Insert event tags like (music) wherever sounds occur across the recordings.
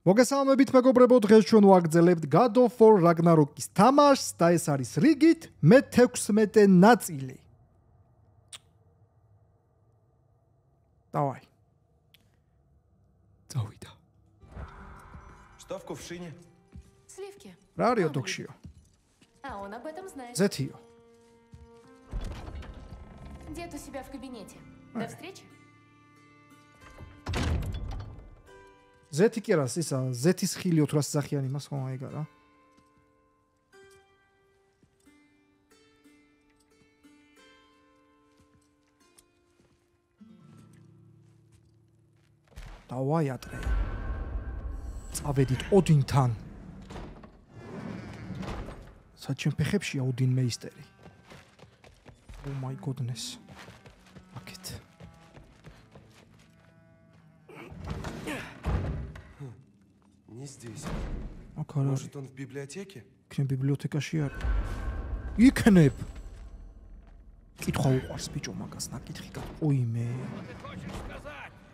მოგესალმებით მეგობრებო, დღეს ჩვენ ვაგრძელებთ God of War Ragnarok-ის თამაშს და ეს არის რიგით მე-16 ნაწილი. Давай. Давида. Что в кувшине? Сливки. Рарио Мало ли. Докшио. А он об этом знает. Зетио. Дед у себя в кабинете. Ай. До встречи. ზეთი კი რას ისა ზეთის ხილი 400 სახიანი მას ხომ აიგა რა დავაი ატრე წავედით ოდინთან საჩემ ფეხებშია ო딘 მეისტერი Oh my goodness. აკეთ. Не здесь. აქ არ არის. Может, он в библиотеке? იქნებ ბიბლიოთეკაში არის. იქნებ. კითხვა უყარს ბიჭო მაგას ნაკითხი გაყვი მე.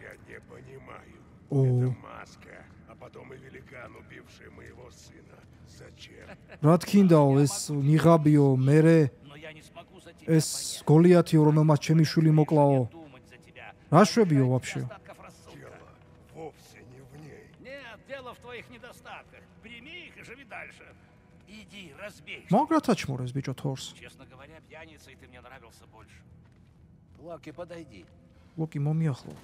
Я не понимаю. О. Это маска, а потом и великан, убивший моего сына. Зачем? რა თქინდაო ეს ნიღაბიო მერე ეს გოლიათიო რომელმაც ჩემი შვილი მოკლაო. რა შვებიო вообще? дело в твоих недостатках. Прими их и живи дальше. Иди, разбей. Мограт очмурез, бичо Торс. Честно говоря, пьяница, и ты мне нравился больше. Локи, подойди. Локи, мом яхлот.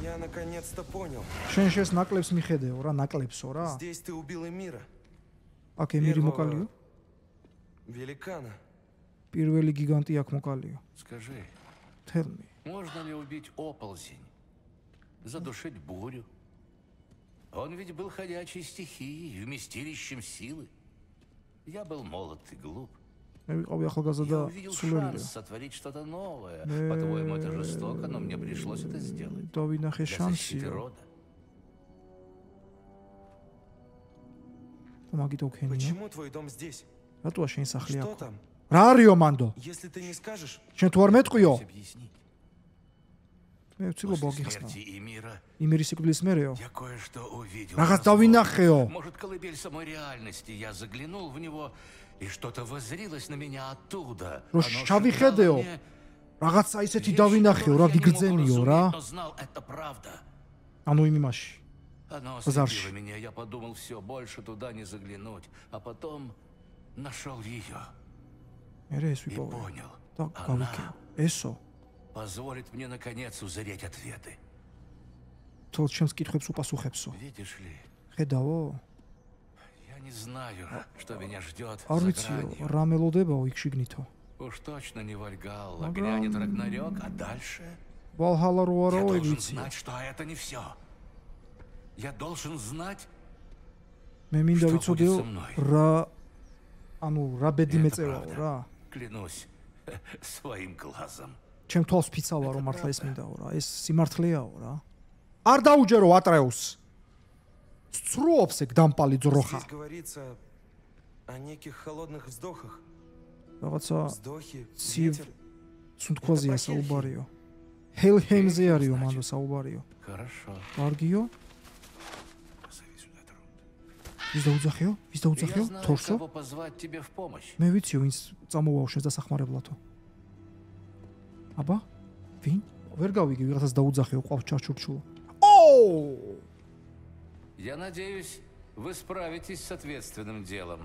Я наконец-то понял. Шен шес наклепс миხედეო რა, наклепсო რა. Здесь ты убил Эмира. აქ ემირი მოკალიო? великана. პირველი გიგანტი აქ მოკალიო. Скажи, Tell me. Можно ли убить оползень? Задушить бурю? Он ведь был ходячей стихией, вместилищем силы. Я был молод и глуп. Я увидел шанс сотворить что-то новое. По-твоему, это жестоко, но мне пришлось это сделать. Для защиты рода. Помоги Почему твой дом здесь? А то вообще. Что там? რა არისო მანდო? Если ты не скажешь, შენ თუ არ მეტყვიო? Объяснить. მე ვცდილობ После აგიხსნა. смерти Эмира იმირის სიკვდილის მერეო. я кое-что увидел. რაღაც Возможно, დავინახეო. Может, колыбель самой реальности. Я заглянул в него, и что-то воззрилось на меня оттуда. Რო Оно შავიხედეო. шептало мне რაღაცა ისეთი вещи, დავინახეო, რა которых я не мог გიგრძენიო რა. разуметь, но знал, это правда. ანუ იმ იმაში. Оно Позарщ. ослепило меня. Я подумал, все, больше туда не заглянуть. А потом нашел ее მე ეს и ვიპოვე. понял. და Она გავიქე. ესო, позволит мне, наконец, узреть ответы. თორ ჩემს კითხვებს უპასუხებსო. Видишь ли, ხედავო? я не знаю, что меня ждет არ за ვიციო, гранью. რა მელოდებაო იქ შიგნითო. Уж точно не Вальгалла. Ага. Грянет Рагнарёк, а дальше... ვალჰალა რო Я არაო ეგ должен ვიციო. знать, что это не все. Я должен знать... მე მინდა Что ვიცოდეო будет со мной? რა ანუ რა ბედი Это მეწევაო правда. რა. Клянусь своим глазом. ჩემ თვალს ფიცავა რომ მართლა ეს მინდაო რა. ეს სიმართლეაო რა. არ დაუჯერო ატრეუს. სწრუობს ეგ დამპალი ძროხა. здесь говорится о неких холодных вздохах. რაღაცა Вздохи, Сив- ветер. სუნთქვაზია Это про Хельхейм. საუბარიო. ჰელჰეიმზე Хельхейм, არისო значит. მანდო საუბარიო. Хорошо. კარგიო? Позови сюда труд. ვის დაუძახეო? ვის Я დაუძახეო? знаю, თორსო? кого позвать тебе в помощь. მე ვიციო ვინც წამოვაო შენს დასახმარებლათო. აბა? ვინ? ვერ გავიგე ვიღაცას დაუძახეო ყავს ჩარჩურჩულო. ოუ! Я надеюсь, вы справитесь с ответственным делом.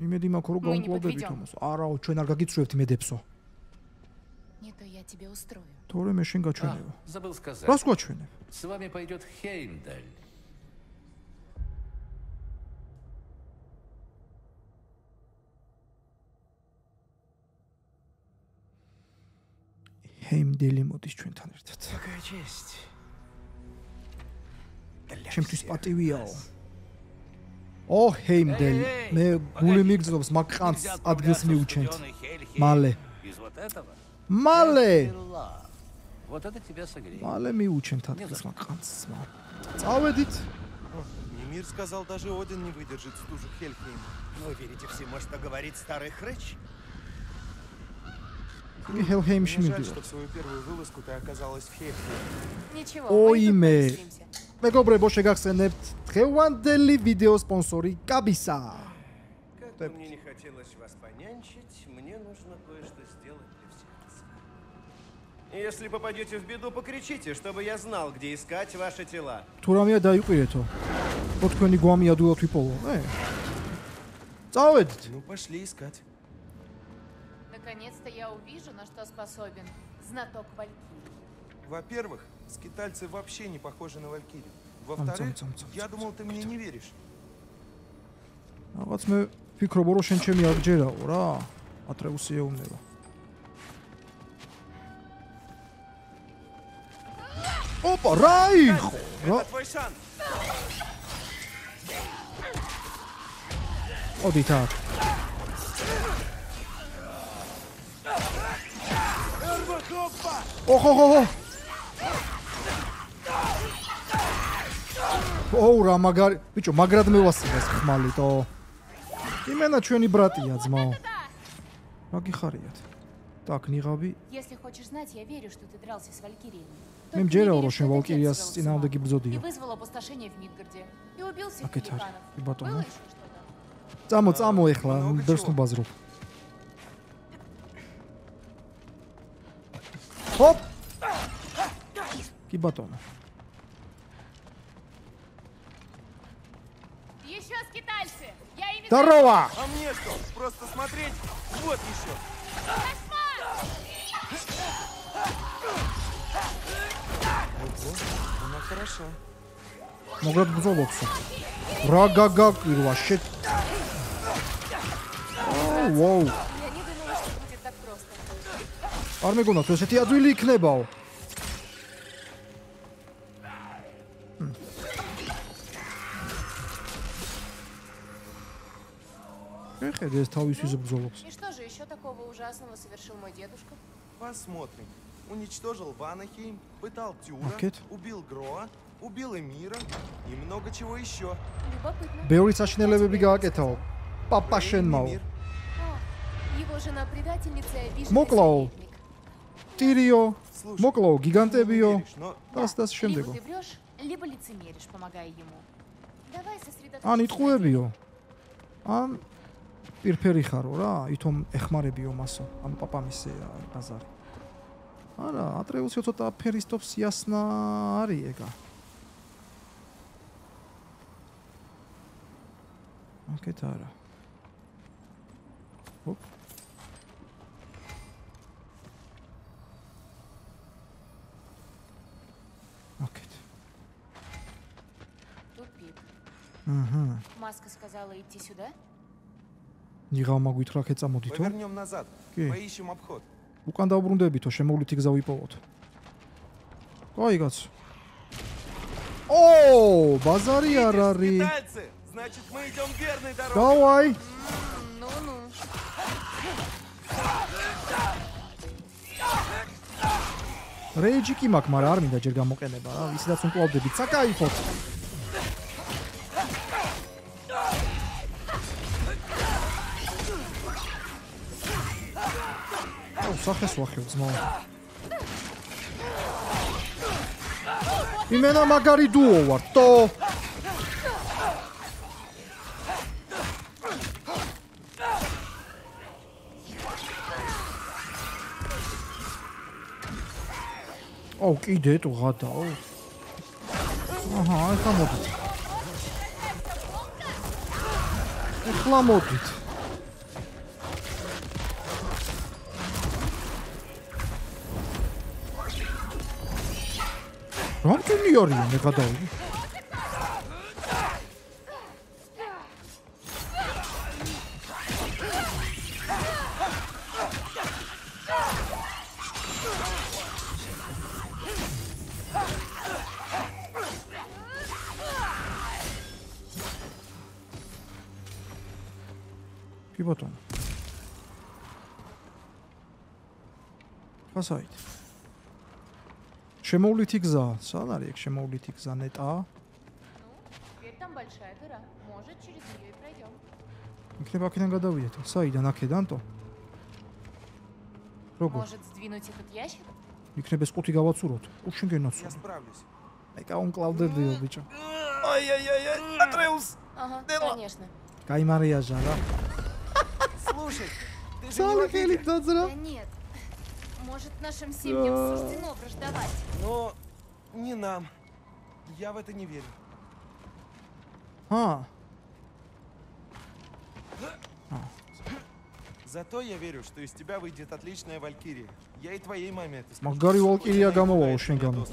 იმედი მაქვს რომ Мы не გამკლავდებით подведём. ამას. არაო, ჩვენ არ გაგიწრუებთ მედებსო. Не то я тебе устрою. თორე მე შენ А, გაჩვენებო. забыл сказать. რას გვაჩვენებ? С вами пойдет Хеймдаль. ჰეიმდელი მოდის ჩვენთან ერთად. Какая честь. ჩემთვის პატივიაო. ო ჰეიმდელ, მე გული მიგზნობს მაგ ყანს ადგილს მიუჩენთ. მალე. Из вот этого? მალე. Пила. Вот это тебя согреет. მალე მიუჩენთ ადგილს მაგ ყანს. წავედით. Немир сказал, даже Один не выдержит стужу Хельхейма. Вы верите всему, что говорит старый хрыч? იგი ჰელჰეიმში Мне жаль, მივდივარ. что в свою первую вылазку ты оказалась в Хейфе. Ничего, Ой, мы и тут ме. повеселимся. მეგობრებო, შეგახსენებთ დღევანდელი ვიდეო სპონსორი Gabisa. Как бы мне не хотелось вас понянчить, мне нужно кое-что сделать для всех нас. Если попадете в беду, покричите, чтобы я знал, где искать ваши тела. თუ რამეა დაიყვირეთო. ხო თქვენი გვამი ადვილად ვიპოვო, ე? წავედით. Ну, пошли искать. Наконец-то я увижу, на что способен знаток Валькирии. Во-первых, скитальцы вообще не похожи на Валькирию. Цом, Во-вторых, цом, цом, я цом, думал, ты мне не веришь. რაღაც მე ვფიქრობ, რომ შენ ჩემი არ გჯერაო რა. ატრეუსი ეუბნება. ოპა, რა იყო? რა? Это твой шанс. ოდით აქ. ოხო ხო ხო. ოუ რა მაგარი, ბიჭო, მაგრად მევასწრეს ხმალიტო. იმენა ჩვენი ბრატია ძმაო. რა გიხარიათ? так, ნიღაბი. Если хочешь знать, я верю, что ты дрался с Валькирией. მე მჯერაო რომ შენ ვალკირიას წინააღმდეგი И ბრძოდიო. вызвал опустошение в Мидгарде. И убил всех Აკეთ არის, великанов. კი ბატონო. Было еще что-то? წამო, წამო ეხლა, много Оп! И батон. Еще скитальцы! Я ими... Здорово! А мне что? Просто смотреть? Вот еще! Кошмар! Ого, она хороша. Могут взорваться. Рагагак, вообще. Оу, воу. არ მეგონა თუ ესეთი ადვილი იქნებაო. მ. ეხედა ეს თავისთვის ბრძოლობს. И что же еще такого ужасного совершил мой дедушка? Посмотрим. Уничтожил Ванахейм, пытал Тюра, Макет. убил Гроа, убил Эмира и много чего еще. Любопытно. ბევრი საშინელებები გააკეთაო. პაპა შენმაო. Эмир. О, его жена предательница и обиженный Моклау. советник. ტირიო, Слушай, მოკლაო, ты გიგანტებიო. не веришь, но დას დას Либо შემდეგო. ты врешь, либо лицемеришь, помогая ему. Давай сосредоточимся. ან на იტყუებიო. ან პირფერი ხარო რა, ითომ ეხმარებიო მასო, ან პაპამისე ბაზარი. არა, ატრეუსიო ცოტა ფერისტოფს იასნა არის ეგა. აკეთ არა. აჰა. Маска сказала идти сюда? ნიღავ მაგვითხრა ხე წამოდითო? повернем назад. Ки. Поищем обход. უკან დაუბრუნდებითო, შემოვლითი გზა ვიპოვოთ. კაი კაც. ო, ბაზარი არ Видишь, არის. скитальцы! Значит, мы идем верной дорогой. დავაი. Ну-ну. რეიჯი კი მაქვს, მაგრამ არ მინდა ჯერ გამოყენება რა. ისედაც უმკლავდებით, საკაიფოთ. სახეს ვახევ ძმაო. იმენა მაგარი დუო ვარ, თო. ო, კიდე თუ ღადაო. აჰა, ეხლა მოდით. ეხლა მოდით. რამდენი არიან მე გადავიდი? კი ბატონო. გასაით. შემოვლითი გზა, სად არის ეგ შემოვლითი გზა ნეტა? Теперь там большая дыра. Может, через нее и пройдем. იქნება აქედან გადავიდეთ. საიდან აქედანტო? როგორ Может, сдвинуть этот ящик? იქნებ ეს ყუთი გავაცუროთ უშინ Я გენაცო справлюсь. აი გაუნკლავდებიო ბიჭო აი აი აი აი ატრეუს Ага, Дела. конечно. каймарияжа რა Слушай, ты же не ცალი в ხელი обиде. დაძრა Да нет. Может, нашим семьям да. суждено враждовать. Но не нам. Я в это не верю. А. а. Зато я верю, что из тебя выйдет отличная Валькирия. Я и твоей маме это скажу. Магари Валькирия Гамова Ушинган.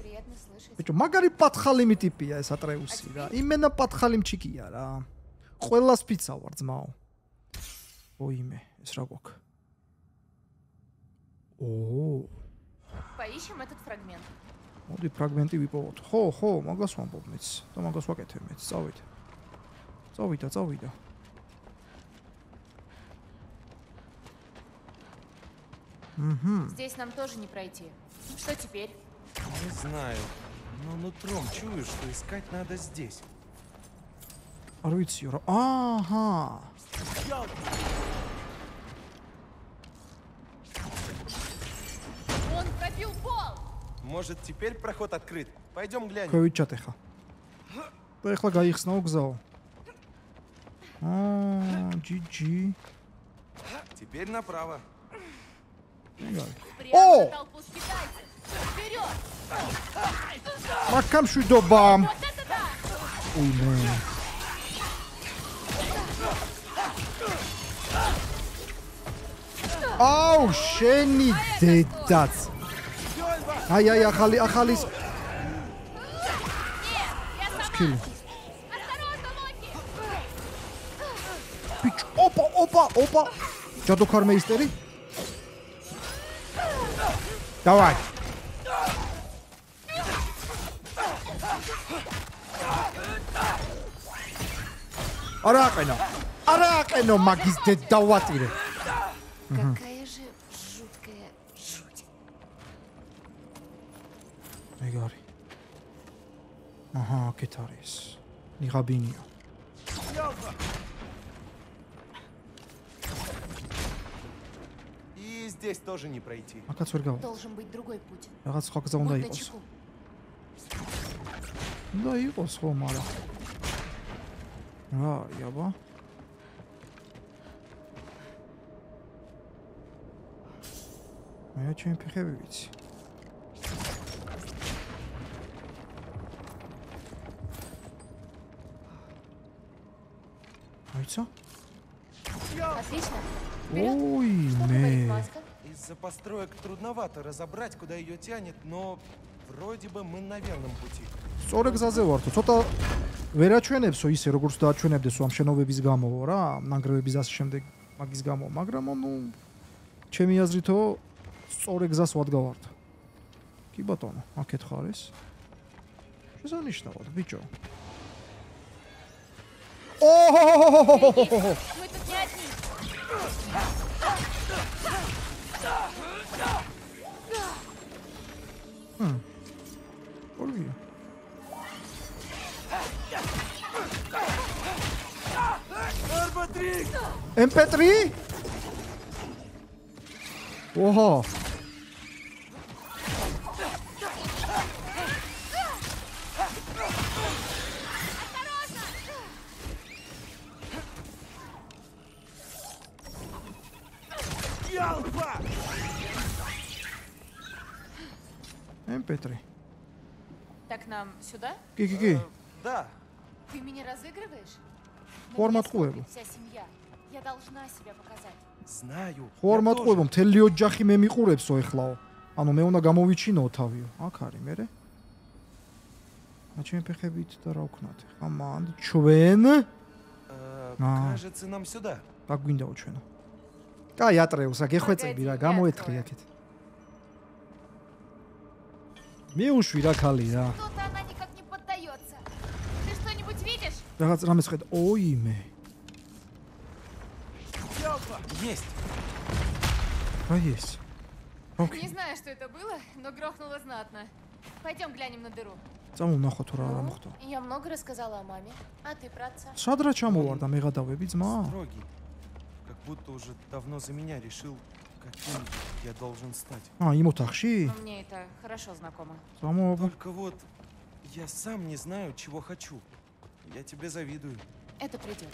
Приятно слышать. Почему? Магари подхалими типи, я сатраю усига. Именно подхалим чики, я, да. Хуэлла спица, вардзмау. О имя, срагок. ო Поищем этот фрагмент. მოდი ფრაგმენტი ვიპოვოთ ხო ხო მაგას ვამბობ მეც და მაგას ვაკეთებ მეც წავიდე წავიდა წავიდა მჰმ Здесь нам тоже не пройти. Что теперь? Не знаю. Но нутром чую, что искать надо здесь. არ ვიციო Может, теперь проход открыт? Пойдем глянем. Кавичатыха. Поехала их с вокзал. А, GG. Теперь направо. О! Макам шудобам. Ой, мэн. Ау, шенни дейтац. აი აი ახალი ახალი სკილი ბიჭო ოპა ოპა ოპა. ჯადოქარ მეისტერი. დავაი. არა აყენო არა აყენო მაგის დედ დავატირე. გაკაი Nigari. Aha, Ketaris. Nirabinio. И здесь тоже не пройти. А как сургал? Должен быть другой путь. Я рад, сколько за он доебался. Доебался, мало. А, яба. А я чем переведь? მე ჩემი ფეხები ვიცი აიცა Отлично. Вперед. Что ოიმე говорит маска? Из-за построек трудновато разобрать, куда ее тянет, но вроде бы мы на верном пути. სწორე გზაზე ვართო ცოტა ვერ აჩვენებსო ისე როგორც დააჩვენებდესო ამ შენობების გამო რა ნანგრევების ასე შემდეგ მაგის გამო მაგრამ ნუ ჩემი აზრითო სწორე გზას ვადგავართ კი ბატონო აქეთ ხარ ეს შესანიშნავად ბიჭო Oh! Muito quietinho. Hum. Por quê? MP3! MP3! Oh! MP3 Так нам сюда? კი კი კი Э, Да, Ты меня разыгрываешь? На Формат меня смотрит хуеву. Вся семья. Я должна себя показать. знаю. ხო არ Я მათყუებო тоже. მთელი ოჯახი მე მიყურებსო ეხლაო ანუ მე უნდა გამოვიჩინო თავიო აქ არის მე აჩემ ფეხებით და რა ვქნათ ხა მანდ ჩვენ Э, А. Кажется, нам сюда. გაგვინდაო ჩვენო კაი ატრეუსა გეხვეწები რა Погоди, გამოეთხრი я აქეთ Миушвида Калина. Что-то она никак. Ты что-нибудь видишь? Да, нам искать. Ой, мы. Есть. А есть. Okay. Не знаю, что это было, но грохнуло знатно. Пойдем глянем на дыру. Саму нахуй турала ну, мухту. Я много рассказала о маме, а ты про отца. Шадра чаму варда мега да выбить ма. Строгий, как будто уже давно за меня решил Каким я должен стать? А, ему так? Ши. А мне это хорошо знакомо. Самого. Только вот я сам не знаю, чего хочу. Я тебе завидую. Это придет.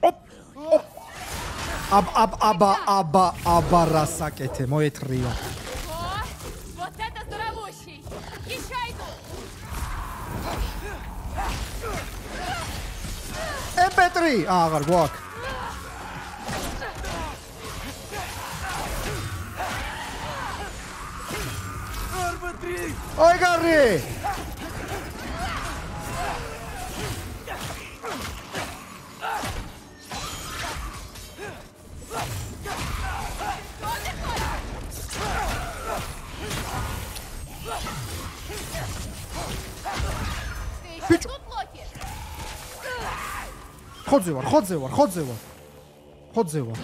Оп! Оп! Аб аб аба аба аба расакете, мое трио. О, вот это здоровущий! Еще иду! Эпетри! А, варгуак. აი გარი! ბიჭო ხოძე ვარ, ხოძე ვარ, ხოძე ვარ. ხოძე ვარ.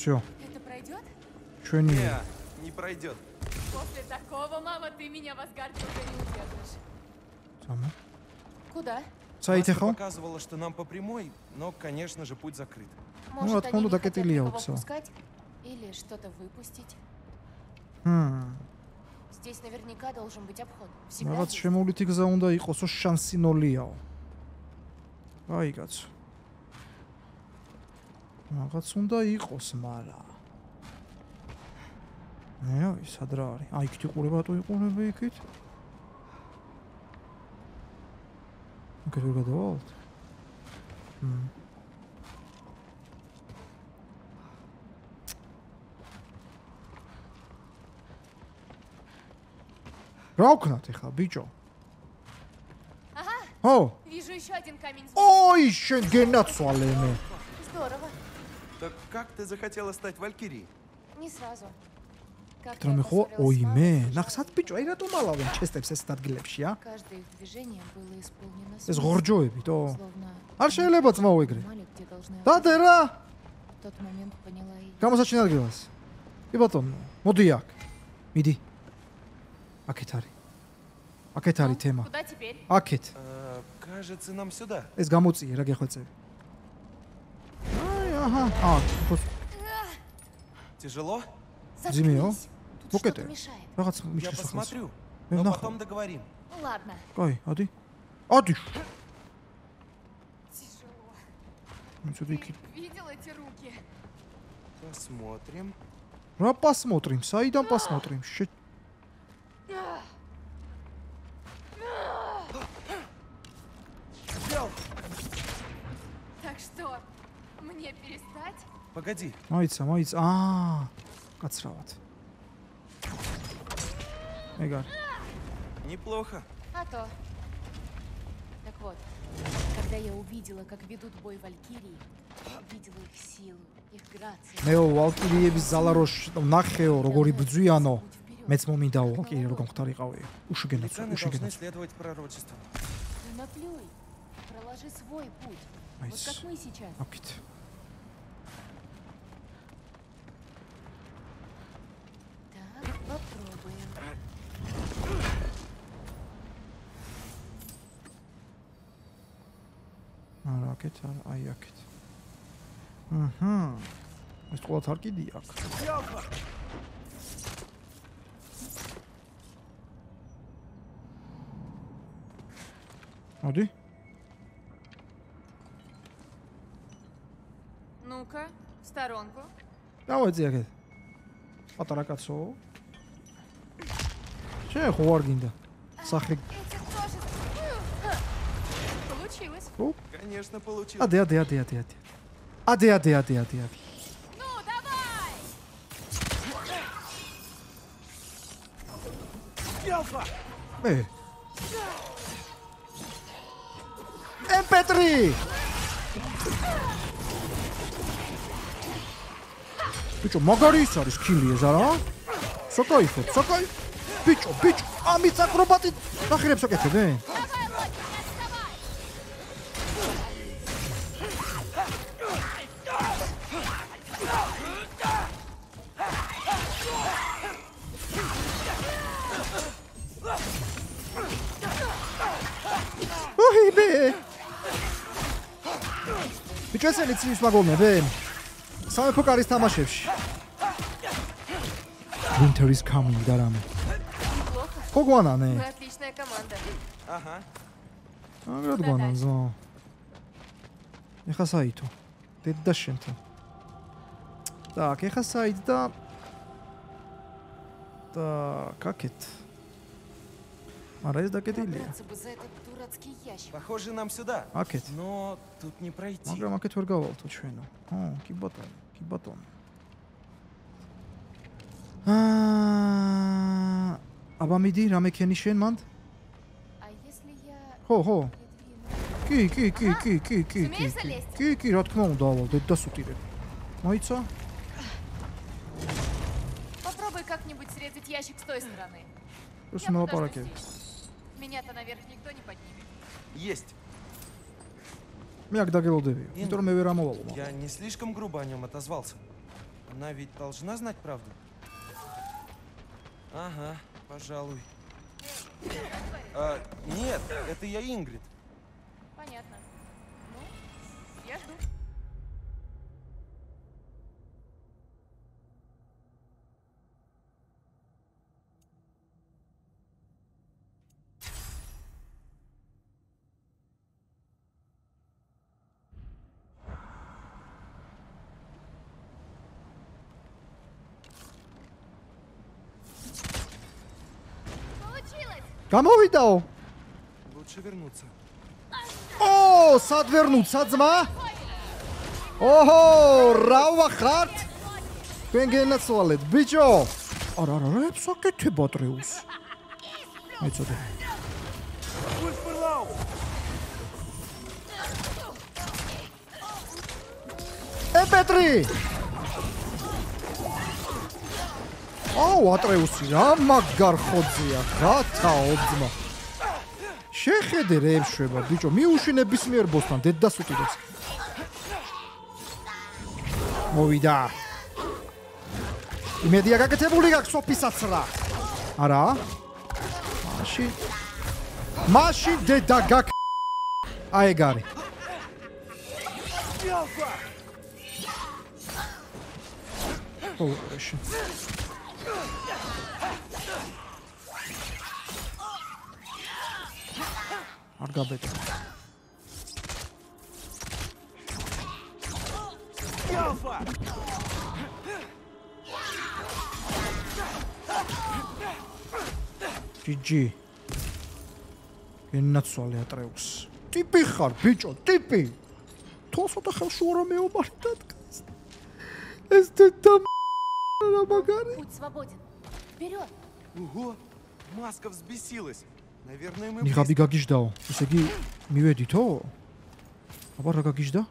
всё Это пройдет? ჩვენი Не, не пройдет. После такого, мама, ты меня в Асгарде уже не удержишь. სამო Куда? საით Настя ახო показывала, что нам по прямой, но, конечно же, путь закрыт. Может, от они фонда не так хотят это Илья никого уписал. пускать? Или что-то выпустить? ჰმ Здесь наверняка должен быть обход. Всегда რაღაც есть. შემოვლითი გზა უნდა იყოსო შანსინოლიაო აი კაცო რაღაც უნდა იყოს მარა ნეავი სად რა არის აი იქით იყურება თუ იყურები იქით იქით ვერ გადავალთ მ რა ვქნათ ახლა ბიჭო Ага, ო вижу еще один камень. с- ოი შენ გენაცვალე მე Здорово. Так как ты захотела стать Валькирией? Не сразу. რომ ხო ოიმე ნახსათ ბიჭო აი რატომ ალავენ ჩესტებს ეს ადგილებში ა ეს ღორჯოები თო. არ შეიძლება ძმაო ეგრე დადე რა გამოსაჩინ ადგილას კი ბატონო მოდი აქ. მიდი. აქეთ არის. აქეთ არის თემა. აქეთ. Э, кажется нам сюда. ეს გამოწიე რა გეხვეწები. Ага. А, просто... Тяжело? Демио? Тут что-то мешает. Я посмотрю, ну, но потом договорим. Ладно. Кай, а ты? А ты? Тяжело. Ну, ты видел эти руки? Посмотрим. Ну, а посмотрим. Сойдем, посмотрим. Щит. А. Мне перестать? Погоди. მოიცა, მოიცა. აა, კაცრავად. ეგარ. Неплохо. А то. Так вот, когда я увидела, как ведут бой валькирии, видела их силу, их грацию. მეო ვალკირიების ზალაროში ნახეო, როგორი ბძვიანო. მეც მომინდა ვალკირი როგორ ხდარიყავი. უშიგენაც, უშიგენაც. следовать пророчеству. Наплюй. Проложи свой путь. Вот как мы сейчас. Апкит. არა აკეთ არა აი აკეთ აჰა ეს ყოველთ არ კიდი აქ მოდი Ну-ка, в сторонку. დავეძი აკეთ პატარა კაცო შენ ხო არ გინდა სახე Ну? Конечно, получил. Аде, аде, аде, аде, аде. Аде, аде, аде, аде, аде. Ну, давай! Ялфа! Э. MP3! ბიჭო, მაგარი ის არის ქილი ეს არა? საკაიფოდ, საკაი. ბიჭო, ბიჭო, ამის აკრობატი ნახერებს აკეთებენ? ბიჭო ესენი ცის მაგონები სამეფო კარის თამაშებში Winter is coming და რამე Неплохо. ქოგვანანე Мы отличная команда. Ага. აგრად გვანანზო ეხა საითო დედა შენთან так ეხა საით და так акет არა А раз так это или? Похоже, нам сюда. Акет. Но тут не пройти. Могу макет вырговал случайно. О, кибатон, кибатон. А Аба миди, раме кенишен манд? А Хо-хо. Ки, ки, ки, ки, ки, ки, ки, ки, ки, раткнул, давал, да да сутирек. Майца? Попробуй как-нибудь срезать ящик с той стороны. Просто на лопараке. Здесь. Меня-то наверх никто не поднимет. Есть. Меня к Дагилдеви. Я не слишком грубо о нем отозвался. Она ведь должна знать правду. Ага, пожалуй. А, нет, это я Ингрид. Понятно. Ну, я жду. გამოვიდაო. Лучше вернуться. ო, სად ვერნუცა ძმა? ოჰო, რა ვახართ? თქვენ გენაცვალეთ, ბიჭო. არა, არა, რა საკეთება დრეუს? მეწოდე. ე პეტრი! აუ, ატრეუსი, რა მაგარ ხოძია, რათაო ძმა. შეხედე რა ეშვება, ბიჭო, მიუშინების მიერ ბოსთან დედას უტირებს. მოვიდა. იმედია გაკეთებული გაქვს ოფისაცრა. არა? მაშინ მაშინ დედა გაკ აეგარი. ო, ეშ. არ გაბეთე. ჯიჯი. ენაცვალე ატრეუს. ტიპი ხარ, ბიჭო, ტიპი. თოსოთა ხელშუარა მეუბარი დადგას. ეს დედა Макарыч. Путь свободен. Вперед. Ого, маска взбесилась. Наверное, мы... ნიღაბი გაგიжდა. ესე იგი, მივედითო? აბა რა გაგიжდა?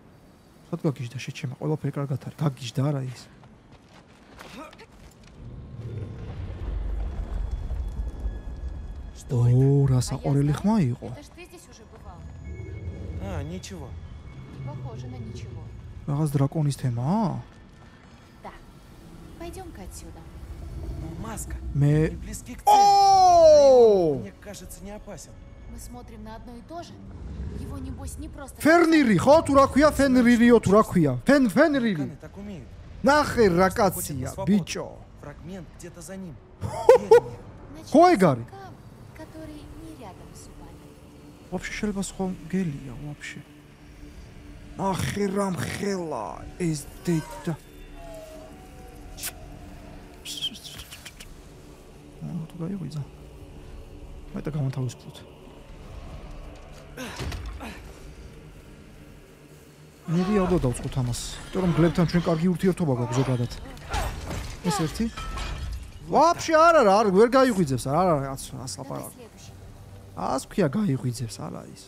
სად გაგიжდა შეჩემა? ყველაფერი კარგად არის. გაგიжდა რა ის? ო, რა საყვარელი ხმა იყო. А, ничего. Похоже на ничего. რაღაც დრაკონის თემაა? Пойдем ка отсюда. Маска. Мы... близки к цели. Мне кажется, не опасен. Мы смотрим на одно и то же. Его, небось, не просто... Фернири, хо, туракуя, фенририо, туракуя. Фен, фенрири. так умеют. Нахер, ракация, бичо. Фрагмент где-то за ним. Хой, Гарри. Который не рядом с вами. Вообще, шельба с хом гелия, вообще. ნახე რამ ხელა ეს დედა ანუ თუ გაიღვიძა. მეტა გამათავისუფლოთ. ნიდი ალბო დავწყოთ ამას. იმიტომ რომ გლებთან ჩვენ კარგი ურთიერთობა გვაქვს ზოგადად. ეს ერთი. ვაფშე არ არა, არ ვერ გაიღვიძებს, არა, არა, ასლაპარაკ. ას ქვია გაიღვიძებს, არა ის.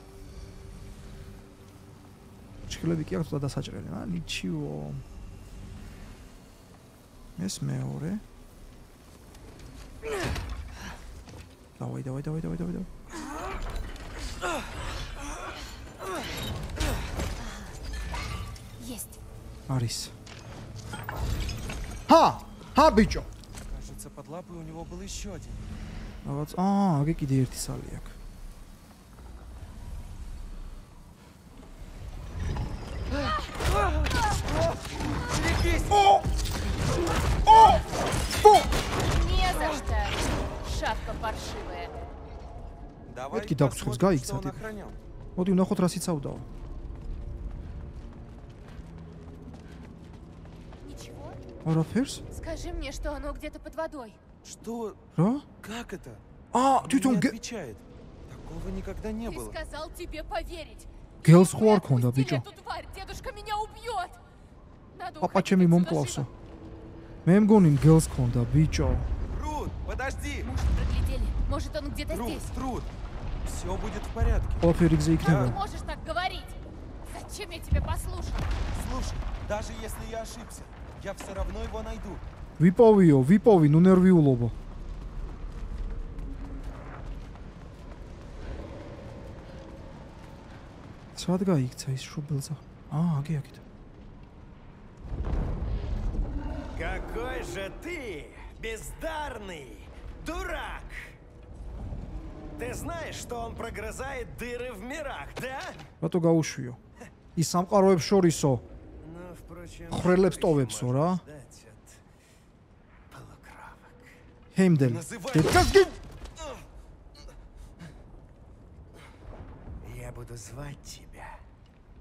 ჩქილები კი აქვს და დასაჭრელი, რა, ნიჩიო. ეს მეორე. Давай, давай, давай, давай, давай, давай. Есть. Арис. Ха! Ха, бичо! Кажется, под лапой у него был еще один. А, а, а какие дверь ты сальяк. მარტკი დაგცხოს გაიქცა ტიპი. მოდი ვნახოთ რა სიცავდაო. არაფერს? Скажи мне, что оно где-то под водой. Что? Что? Как это? А, ты там отвечает. Такого никогда не было. Ты сказал тебе поверить. Гелс Хуаркон, да, бичо. Дедушка меня убьет. Надо Папа, чем ему классу? მე მგონი მგელს ქონდა ბიჭო. რუთ, подожди. может, проглядели? Может, он где-то здесь? Рут, Рут, Все будет в порядке. ყველაფერი გზე Как ты იქნება. можешь так говорить? Зачем я тебя послушал? Слушай, даже если я ошибся, я все равно его найду. ვიპოვიო, ვიპოვი, ნუ ნერვიულობო. სად გაიქცა ის შუბელზა? აა, აგი აქეთ. Какой же ты бездарный дурак! Ты знаешь, что он прогрызает дыры в мирах, да? რატო გაუშვიო? ის სამყაროებს შორისო, Ну, впрочем... ხრელებს что ტოვებსო можно რა. ждать от полукровок? ჰემდელი. Называй დედკაცგი! Я буду звать тебя,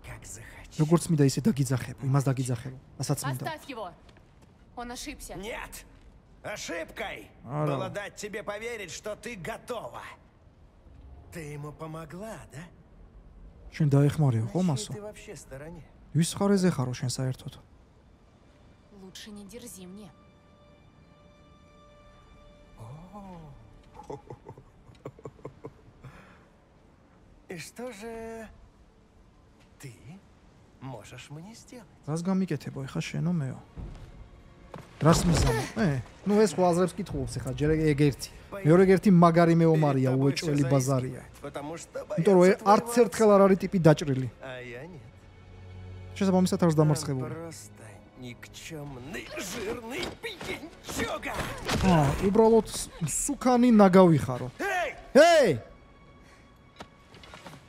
как захочу. როგორც მინდა ისე დაგიძახებო, იმას დაგიძახებო. ასაც მინდა. Оставь его. Он ошибся. Нет! Ошибкой Алло. было дать тебе поверить, что ты готова. Ты ему помогла, да? შენ დაეხმარიო ხო На чьей მასო? ты вообще стороне? ვის ხარეზე ხარო შენ საერთოდ? Лучше не дерзи мне. И что же ты можешь мне сделать? რას გამიკეთებო ეხა შენო მეო? რას მიზამო? ე, ნუ ეს ხო აზრებს კითხულობს ეხა ჯერ ეგ ერთი. მეორეგერთი მაგარი მეომარია, უეჭველი ბაზარია. იმიტომ რომ არც ერთხელ არ არის ტიპი დაჭრილი. შესაბამისად არს დამარცხებული. никчёмный жирный пьянчуга. А, უბრალოდ სუკანი ნაგავიხარო. ეი!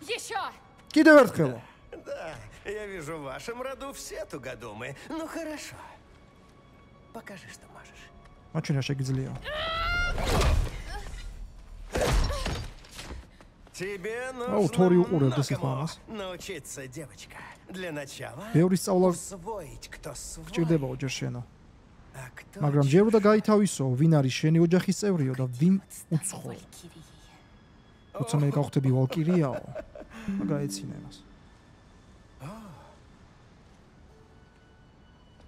Ещё. კიდევ ერთხელ. Да, я вижу в вашем роду все тугодумы. Ну хорошо. Покажи, что можешь. А что я шагизлия? нужно Тори უყურებდეს ეხლა многому ამას. научиться, девочка. Для начала ბევრი სწავლა усвоить, кто свой, გჭირდებაო ჯერ შენო. а кто მაგრამ ჯერ უნდა გაითავისო, ვინ არის შენი ოჯახის წევრიო და ვინ Отстань, უცხო. Валькирия. როცა მე გავხდები ვალკირიაო, და გაეცინე მას.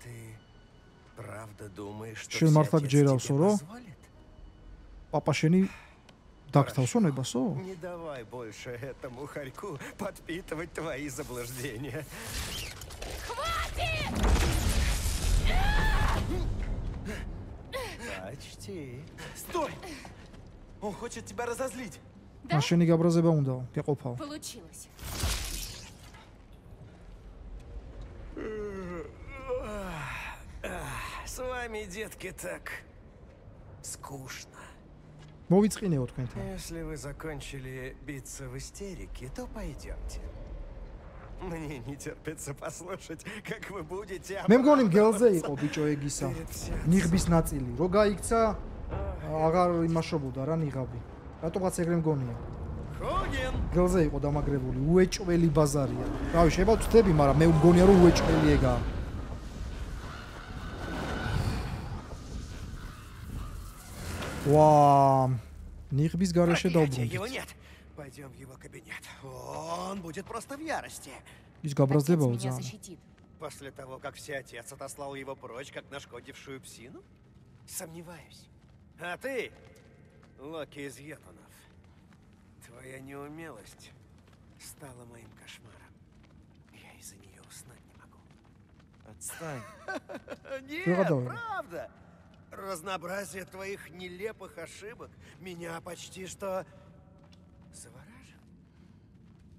Ты правда думаешь, что Შენ მართლა всё отец გჯერავსო, тебе რო? позволит? Так, Талсон и Басову. Не давай больше этому хорьку подпитывать твои заблуждения. Хватит! Почти. Стой! Он хочет тебя разозлить. Да? Машинник образы баундал. Я копал. Получилось. С вами, детки, так скучно. მოვიწყინეო თქვენთან. Если вы закончили биться в истерике, то пойдемте. Мне не терпится послушать, как вы будете... მე მგონი მგელზე იყო ბიჭო ეგისა. Перед всем- ნიღბის ნაწილი. რო გაიქცა, აღარ იმაშობოდა რა ნიღაბი. რატომაც ეგრე მგონია. Хугин! მგელზე იყო დამაგრებული, უეჭველი ბაზარია. რავი, შეიძლება ვწდები, მაგრამ მე მგონია რომ უეჭველი ეგაა. Вау. Них без горыши долбит. его нет. Пойдем в его кабинет. Он будет просто в ярости. Из Изгобразды был, да. После того, как все отец отослал его прочь, как нашкодившую псину? Сомневаюсь. А ты, Локи из Йетунов, твоя неумелость стала моим кошмаром. Я из-за нее уснуть не могу. Отстань. (laughs) Нет, правда. Разнообразие твоих нелепых ошибок меня почти что завораживает.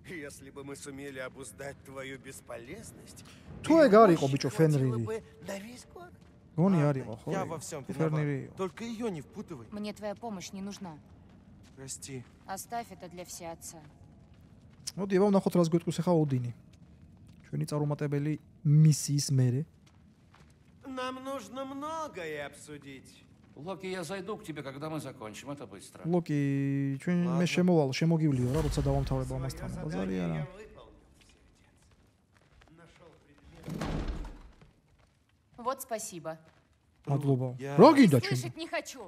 Если бы мы сумели обуздать твою бесполезность, თუ ეგ არ იყო ბიჭო хватило ფენრირი. бы на весь город. გონი Ладно, არ იყო ხო? Я ეგ? во всем თუ ფერნირი виноват. იყო. Только ее не впутывай. Мне твоя помощь не нужна. Прости. Оставь это для всеотца. მოდი აბა ვნახოთ რას გვეტყვის ახლა ოდინი ჩვენი წარუმატებელი მისიის მერე Нам нужно многое обсудить. Локи, я зайду к тебе, когда мы закончим. Это быстро. ლოკი ჩვენ მე ладно. შემოვალ შემოგივლიო რა როცა დავამთავრებ Своё ამასთან задание ბაზარი არა я выполнил, всеотец. Нашел предмет. Вот спасибо. მადლობა Я- რა გინდა ჩვენ Слышать не хочу.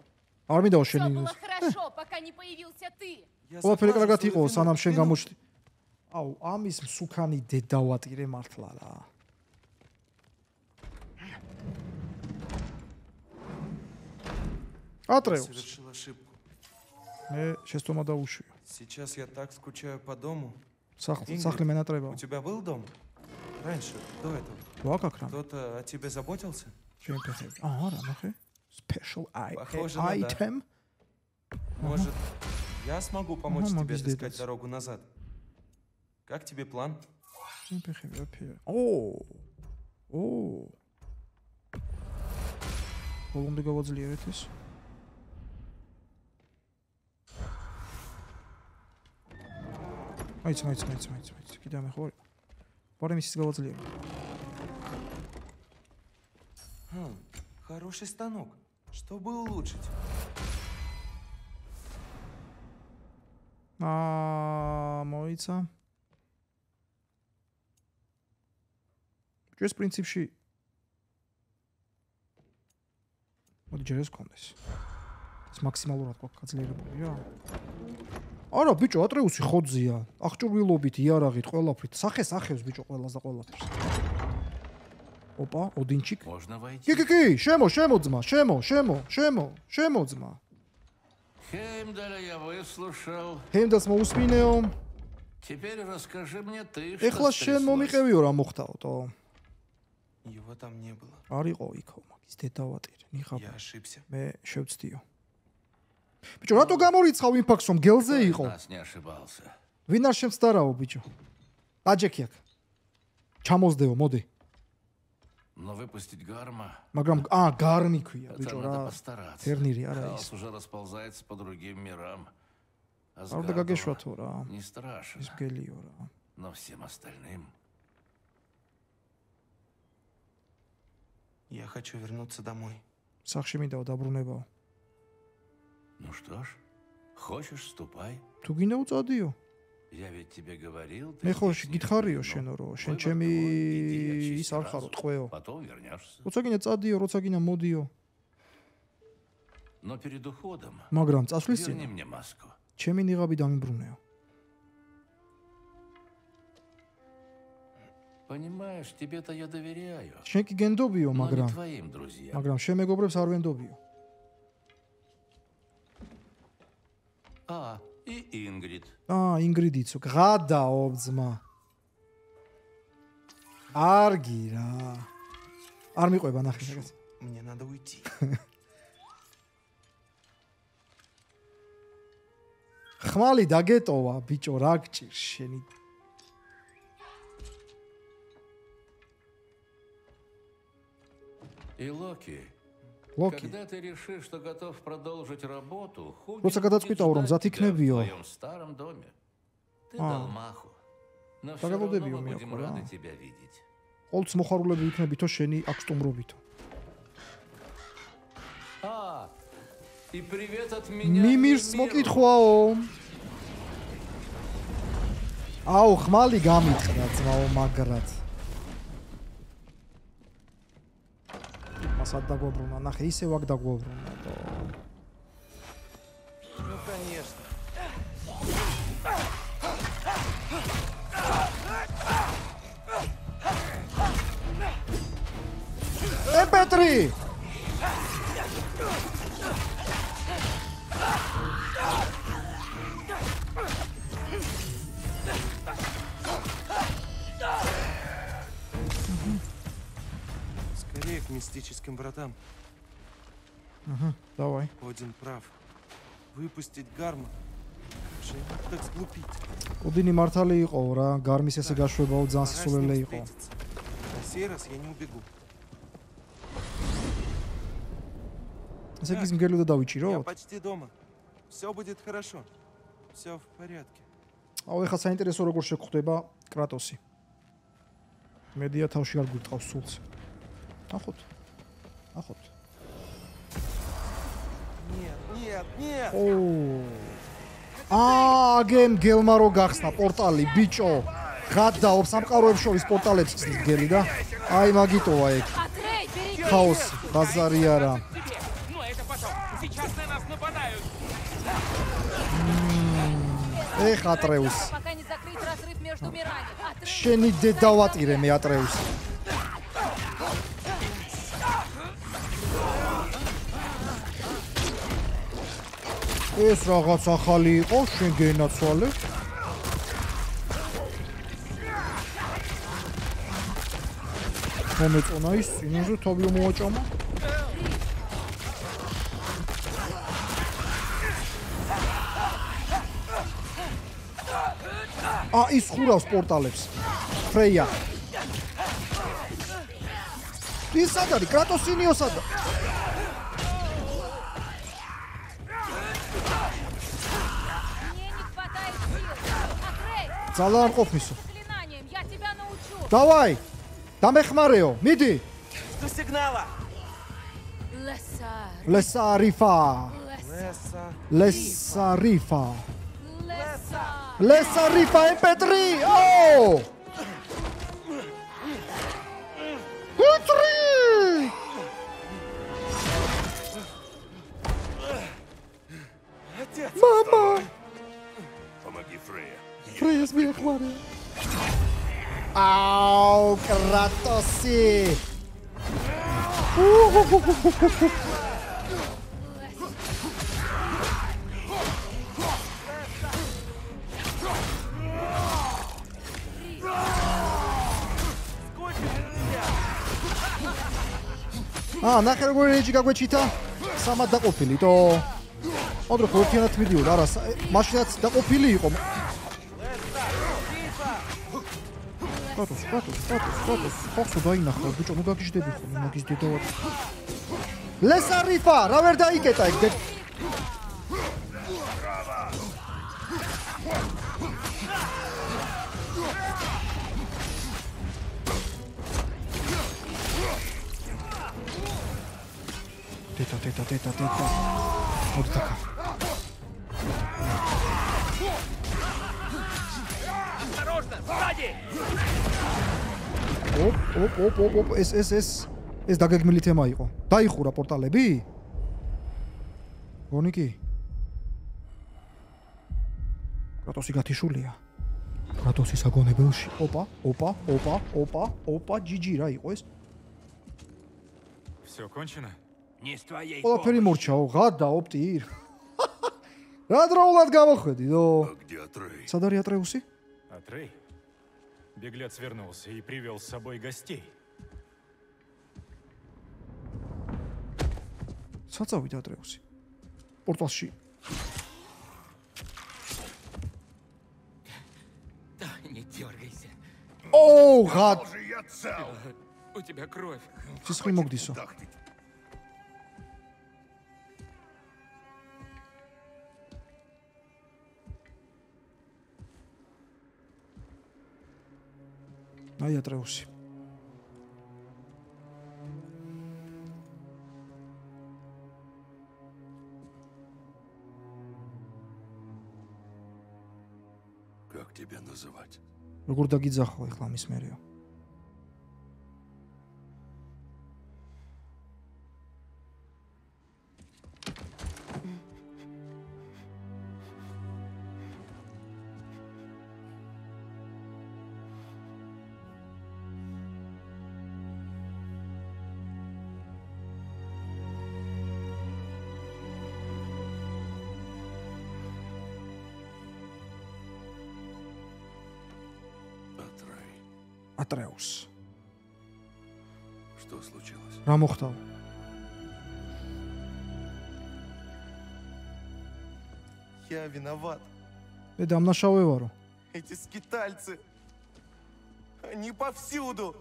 არ მინდა Все შენი было хорошо, пока не появился ты. Я ყველაფერი заплатил კარგად свою იყო вину. სანამ შენ Вину. გამოჩდი აუ ამის მსუქანი დედავატირე მართლა რა Отрыв. Совершил ошибку. Э, сейчас тума доучу. Сейчас я так скучаю по дому. Сах, Ингрид, сахли меня требовал. У тебя был дом? Раньше, до этого. Во как рано. Кто-то о тебе заботился? Чем ты? Ага, рано. Ну Special Похоже I на item. Да. Может, ага. я смогу помочь ага, тебе отыскать дорогу назад? Как тебе план? О! О! Oğlum bir gavazı liyevet Chodźcie, chodźcie, chodźcie, chodźcie, chodźcie. Kidamy chór. Parę mi się zgodzili. Хм, хороший станок. Что бы улучшить. А моится. Через принцип ши. Вот через кондес. С максималурат, как отзлили. Я. არა ბიჭო, ატრეუსი ხოძია. აღჭურვილობით, იარაღით, ყველაფრით. სახეს ახევს ბიჭო ყველას და ყველაფერს. ოპა, ოდინჩიკ. можно войти. კი-კი-კი, შემო, შემო ძმა, შემო, შემო, შემო, შემო ძმა. ჰემდალა я выслушал. ჰემდას მოусმინეო. Теперь расскажи мне ты, что ეხლა შენ მომიყევიო რა მოხდაო? его там не было. არ იყო იქო მაგის დედავატირ, ნიღაბ. я ошибся. მე შევწდიო. ბიჭო რატო გამორიცხავ იმპაქს რომ გელზე Кто из იყო нас не ошибался. ვინ არ შემწდარაო ბიჭო ტაჯეკი აქ ჩამოსდეო მოდი Но выпустить гарма, მაგრამ აა გარნი ქვია это ბიჭო надо რა постараться. тернири არა Хаос ის уже расползается по другим мирам. არ და Асгардова გაგეშვა თუ რა не страшен, ის გელიო რა но всем остальным Я хочу вернуться домой. სახში მინდაო დაბრუნებაო Ну что ж, хочешь, ступай. თუ გინდა უწოდიო Я ведь тебе говорил, ты მე ხო здесь не გითხარიო один, შენო но რომ შენ выбор ჩემი твой, иди очисти ის არ ხარო разум. ტყვეო Потом вернешься. როცა გინდა წადიო როცა გინდა მოდიო Но перед уходом მაგრამ წასვლის верни წინ мне маску. ჩემი ნიღაბი დამიბრუნეო Понимаешь, тебе-то я доверяю. შენ კი გენდობიო Но не მაგრამ твоим друзьям. მაგრამ შენ მეგობრებს არ ვენდობიო А, и Ингрид. აა ინგრიდიცო ღადაო ძმა არგი რა არ მიყვება ნახე შეგას Мне надо уйти. ხმალი დაგეტოვა ბიჭო რა გჭირს შენი И Локи, ლოკი когда ты решишь, что готов продолжить работу, Хугин Роца, когда будет спитал, Ром, ждать затыкни тебя в бью. твоем старом доме. Ты А. дал маху. Но все Тогда равно добью мы меня, будем хура. рады тебя видеть. ყოველთვის მოხარულები იქნებითო შენი აქსტუმრობითო А, и привет от меня. მიმირს Мимиру. მოკითხვაო აუ ხმალი გამიწყდა ძმაო მაგრად садда гобруна, нахриси вагда гобруна, то... Ну, конечно. Э, Петри! Скорее к мистическим вратам. давай Один прав. Выпустить гарма. Как же я мог так сглупить? ოდინი მართალი იყო რა გარმის ესე გაშვებაო ძალიან Пора с ним სისულელე იყო встретиться. На сей раз я не убегу. ესე იგი მგელი უნდა Я დავიჭირო почти дома. Все будет хорошо. Все в порядке. აუ ეხლა საინტერესო როგორ შეგხვდება კრატოსი. მედია თავში არ გვიტყავს სულს. ნახოთ. ნახოთ. Нет, нет, нет! ო აა გემ გელმა რო გახსნა პორტალი ბიჭო გადაობ სამყაროებს შორის პორტალებს ხსნის გელი და აი მაგიტოა ეგ Атрей, бери! хаоси ბაზარი არა Тебе. Но это потом. Сейчас на нас нападают. ეხ ატრეუს Пока не закрыть разрыв между мирами. Атрей! შენი დედავატირე მე ატრეუს ეს რაღაც ახალი იყო შენ გენაცვალე მომეწონა ის წინოზე თავი მოაჭამა. ა ის ხურავს პორტალებს. ფრეია. ის სად არის? კრატოსინიო Атрей, ძალა არ ყოფნისო заклинанием, я тебя научу. დავაი დამეხმარეო მიდი Жду сигнала! Лесар, ლესარიფა Лесар, Леса! ლესარიფა Лесар. ლესარიფა ემპეტრი ო კრატოსი აა ნახე როგორ ეჯი გაგვეჩითა? სამად დაყოფილი თო ოდრო ხორთიანად მიდიოდა არა მაშინაც დაყოფილი იყო კატოს კატოს კატოს კატოს ხოხო დაინახა ბიჭო ნუ გაგიჟდები ხოლმე მაგის დედავა ლესარიფა რა ვერ დაიკეტა ეგ? დე ოპ ოპ ოპ ოპ ოპ ეს ეს ეს ეს დაგეგმილი თემა იყო. დაიხურა პორტალები? გონი კი? კრატოსი გათიშულია. კრატოსის აგონებელში. ოპა, ოპა, ოპა, ოპა, ოპა, ჯიჯი რა იყო ეს? Все кончено? Не с твоей ყველაფერი მორჩაო, ღადა ოპტირ. (laughs) რა დროულად გამოხედი, დო? А где Атрей? სად არის ატრეუსი? Атрей? Беглец вернулся и привел с собой гостей. სად წავიდა ატრეუსი? პორტალში. Да, не дергайся. ო, ღად. Тоже я цел. У тебя кровь. სისხლი მოგდისო. Вдохнуть. აი ატრეუსი. Как тебя называть? როგორ დაგიძახო ეხლა მის მერეო? რა მოხდა? Я виноват. მე დამნაშავე ვარო. Эти скитальцы. Они повсюду.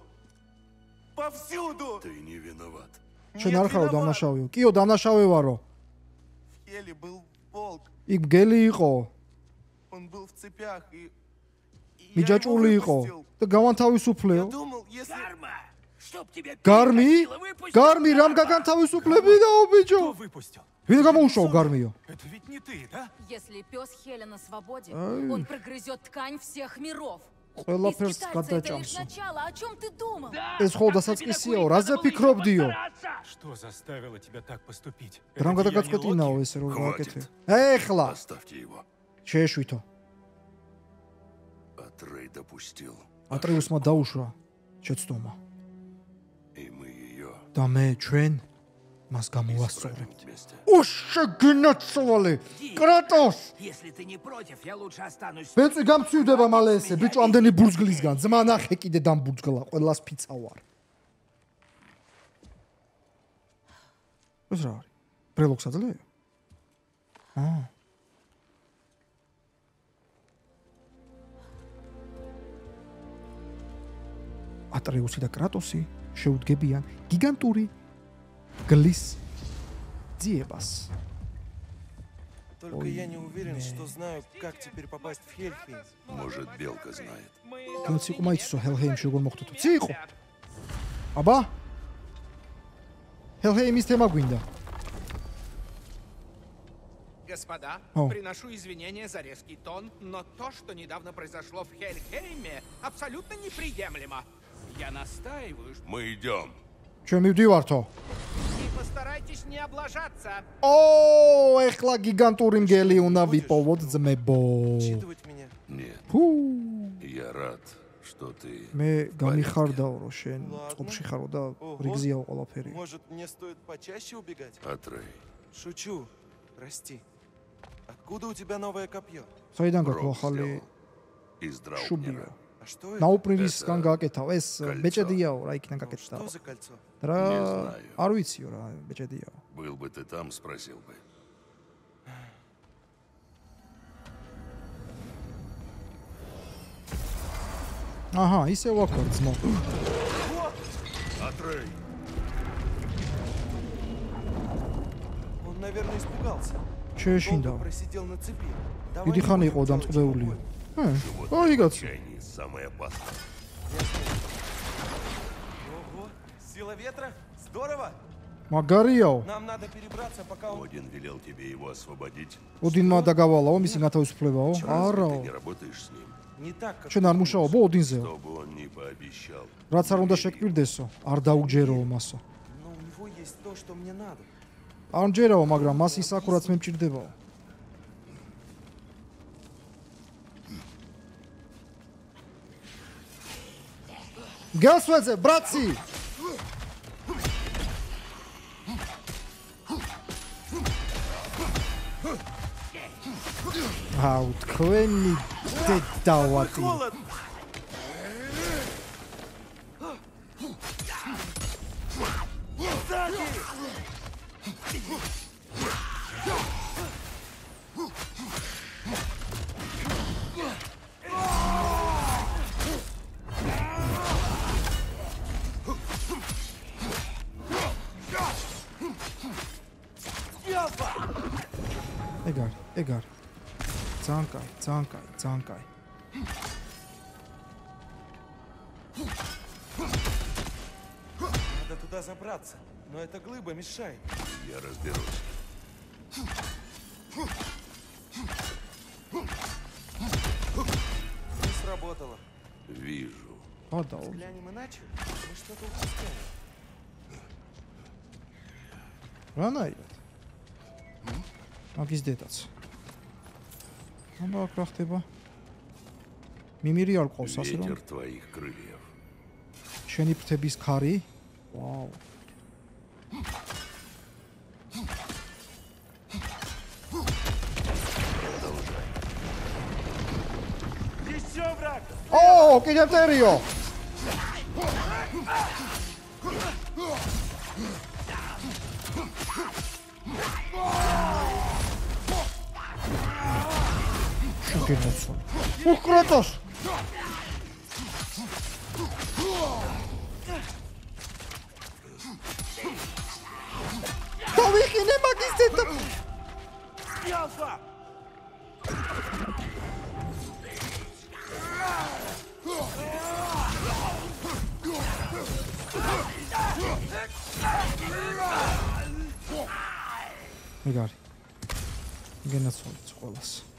Повсюду. Ты не виноват. შენ Нет, არ ხარო виноват. დამნაშავეო. კიო დამნაშავე ვარო. В Хеле был волк. იქ მგელი იყო. Он был в цепях и... и я его მიჯაჭული იყო выпустил. და გავანთავისუფლეო. Я думал, если... Карма! Чтоб тебя გარმი? перекосило, выпусти გარმი меня! რამ გაგანთავისუფლები და ობიჯო? Кто выпустил? ვინ გამოუშვა გარმიო? Это ведь не ты, да? Если пес Хеля на свободе, Ай. он прогрызет ткань всех миров. ყველაფერს Из китайца это лишь გადაჭამს. начало. О чем ты думал? ეს ხო დასაწყისიაო, რაზე ფიქრობდიო? Что заставило тебя так поступить? რამ Это деяние გადაგაწყვეტინაო Локи? ესე რომ Хватит. ვაკეთე? ეხლა Оставьте его. შეეშვითო. Атрей допустил. ატრიუსმა დაუშვა შეცდომა И мы ее და მე ჩვენ მას გამოვასწორებთ. უშეგინაცვალე, კრატოს! ბეწვი გამწვივდება მალე ესე, ბიჭო, ამდენი ბურძგლისგან. ძმა ნახე კიდე დამბურძგლა, ყველას ფიცა ვარ. ეს რა არის? ბრელოქს აძლე? აა. ატრეუსი და კრატოსი showed Gebian giganturi glis diebas. Только я не уверен, что знаю, как теперь попасть в Хельхейм. Может, Белка знает. Ну, тихо, майте, что Хельхейм шугон мог тут. Тихо! Аба! Хельхейм из тема гвинда. Господа, О. приношу извинения за резкий тон, но то, что недавно произошло в Хельхейме, абсолютно неприемлемо. Я настаиваю, что... Мы идем. Че, мы вдиварто? И постарайтесь не облажаться. О, эхла гигантурим гели у нави повод за мебо. меня? Нет. Фу. Я рад, что ты... Мы гамихардау, Рошен. Обшихару, да. Ригзияу, Алапери. Может, мне стоит почаще убегать? Атрей. Шучу. Прости. Откуда у тебя новое копье? Сайдан как лохали. Из Драунера. ნაუპრივისგან გააკეთავ ეს ბეჭედიაო რა იქიდან გაკეთდა რა არ ვიციო რა ბეჭედიაო был бы ты там спросил бы. აჰა ისე ვაქარ ძმო атрей он наверное испугался. Чешინდა просидел на цепи. დიდი ხანი იყო დამწყვდეული დამწყდეული ему больно. ჰე Животное აი в კაცო отчаянии самое опасное. Ого, сила ветра? Здорово! მაგარიაო Нам надо перебраться, пока он... Один велел тебе его освободить. ოდინმა დაგავალაო მისი გათავისუფლებაო Разве არაო ты не работаешь с ним? Не так, как... ჩვენ არ მუშაობო ოდინზეო Что бы он ни пообещал. რაც არ უნდა შეკვირდესო არ დაუჯეროო მასო Но у него есть то, что мне надо. არ მჯერაო მაგრამ მას ის აკურაც მე მჭირდებაო Гъслете, братци! А, откъде ми те дала ти? Egar, Egar. Цанкай, цанкай, цанкай. Надо туда забраться, но эта глыба мешает. Я разберусь. Не сработало. Вижу. Подал. Взглянем иначе, мы что-то упускаем. Она идет. მაგის დედაც. აბა რა ხდება? მიმირი არ ყავს ასე რომ. შენი ფრთების ქარი? ვაუ. ო, კიდევ წერიო. Oh! Çok gülmesin. Uh Kratos. Tabii ki ne bak istedim. Migari. Gene sonuç olası.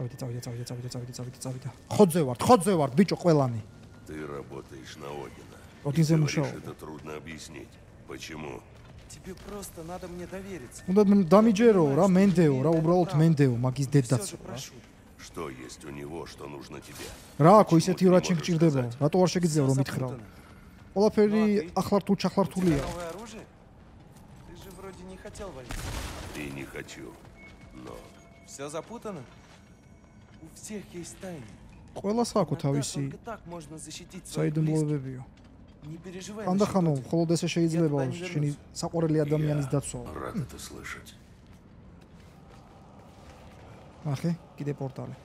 წავიდა, წავიდა, წავიდა, წავიდა, წავიდა, წავიდა, წავიდა. ხოძე ვართ, ხოძე ვართ ბიჭო ყველანი. Ты работаешь на Одина. Одинზე მუშაობ. Это трудно объяснить. Почему? Тебе просто надо мне довериться. უნდა დამიჯერო რა, მენდეო რა, უბრალოდ მენდეო, მაგის დედაც რა. Что есть у него, что нужно тебе? რა აქო ისეთი რაჩი გჭირდება? რატო არ შეგიძლია რომ მითხრაო? ყველაფერი ახლართულ-ჩახლართულია. Ты же вроде не хотел валить. И не хочу. Но все запутано? У всех есть тайны. ყველას აქვს Иногда თავისი только так можно защитить своих близких. საიდუმლოებებიო. Не переживай ანდახანო, насчет Одина. მხოლოდ ესე შეიძლება Я туда не შენი საყვარელი ადამიანის დაცვა. рад это слышать. ნახე, კიდე პორტალი.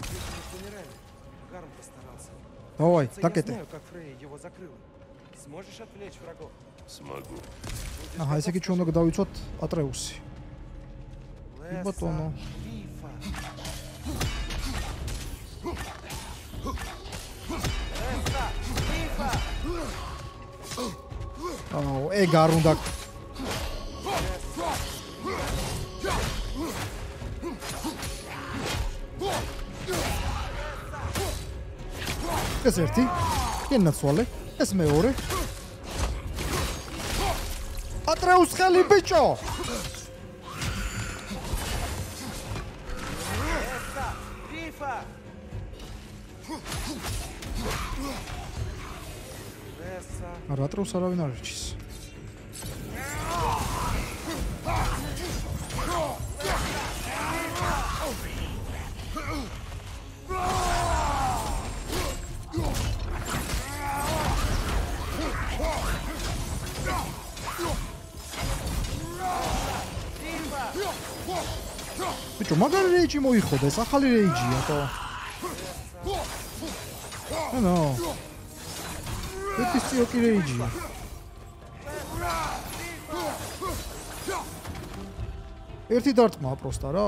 Здесь не помирали. Гарм постарался. давай, Кажется, Я დაკეტე. знаю, как Фрейя его закрыла. Сможешь отвлечь врагов? სმაგო. აჰა, ესე იგი ჩვენ უნდა გადავიცოთ ატრეუსი. ბატონო. აუ, ეგ არ უნდა ეს ერთი, ენაცვალე, ეს მეორე. პატრეუს ხელი ბიჭო! გრიფა! რა ტრუს არავინ არ ერჩის. ბიჭო მაგარი რეიჯი მოიხოდა ეს ახალი რეიჯია თო ნო ეს ის კი რეიჯია ერთი დარტყმა პროსტა რა.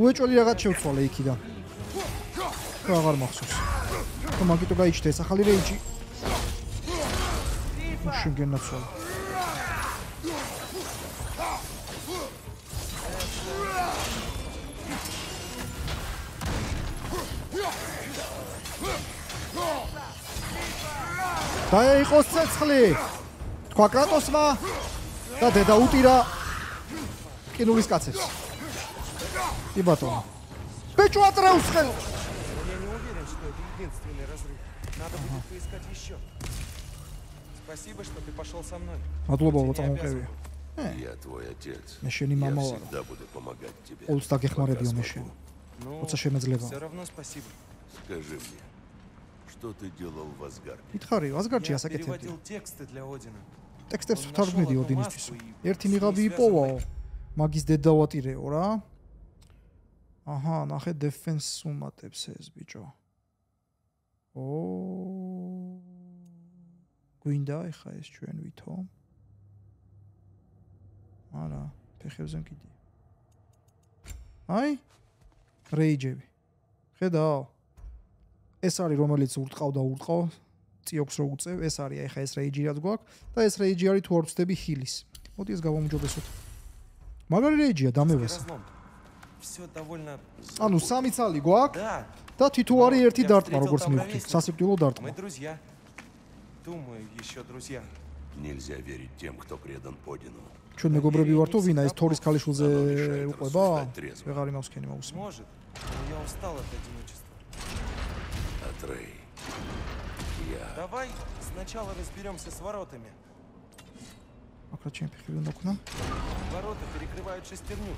უეჭველი რაღაც შევცვალე იქიდან. რა აღარ მახსოვს. თუ მაგიტო გაიჩნდა ეს ახალი რეიჯი შეგენაცვალე დაეიყოს ცეცხლი თქვა კრატოსმა და დედა უტირა კინულის კაცებს კი ბატონო ბეჭო ატრეუს ხელ Я не уверен, что это единственный разрыв. Надо будет поискать еще. Спасибо, что ты пошел со мной. მადლობა Ты не მოწამოყევია обязан. Я твой отец. მე შენი Я мама ვარ всегда буду помогать тебе. ყოველს დაგეხმარებიო მე пока შენ смогу. Ну, როცა შემეძლება все равно спасибо. Скажи мне, что ты делал в Асгарде? მითხარი ასგარჯი Я ასაკეთებდი переводил тексты для Одина. ტექსტებს Он ვთარგმნიდი нашел одну ოდინისთვის маску и ერთი с ней ნიღაბი связан იპოვაო Майк. მაგის დედა ვატირეო რა აჰა ნახე დეფენს უმატებს ეს ბიჭო ო გვინდა ეხა ეს ჩვენ ვითო არა ფეხებზე მკიდი აი რეიჯები ხედავ ეს არის რომელიც ურტყავდა ურტყო წიოქს რო უწევ ეს არის ახლა ეს რეიჯი რაც გვაქვს და ეს რეიჯი არის თუ არ ვწდები ჰილის. მოდი ეს გავამჯობესოთ მაგარი რეიჯია დამევესა всё довольно ანუ სამი ცალი გვაქვს და თვითონ არის ერთი დარტყმა როგორც მივხვდი სასიკვდილო დარტყმა. мы друзья. Думаю еще друзья. Нельзя верить тем кто предан Одину ჩვენ მეგობრები ვართ, ვინ აი თორის ქალიშვილზე უყვება? ვეღარ იმავს ქენი მაუსი. может. Я устал от одиночества. Стрей. Я... Давай сначала разберемся с воротами. Окрачаем перекрыли окна. Ворота перекрывают шестерню.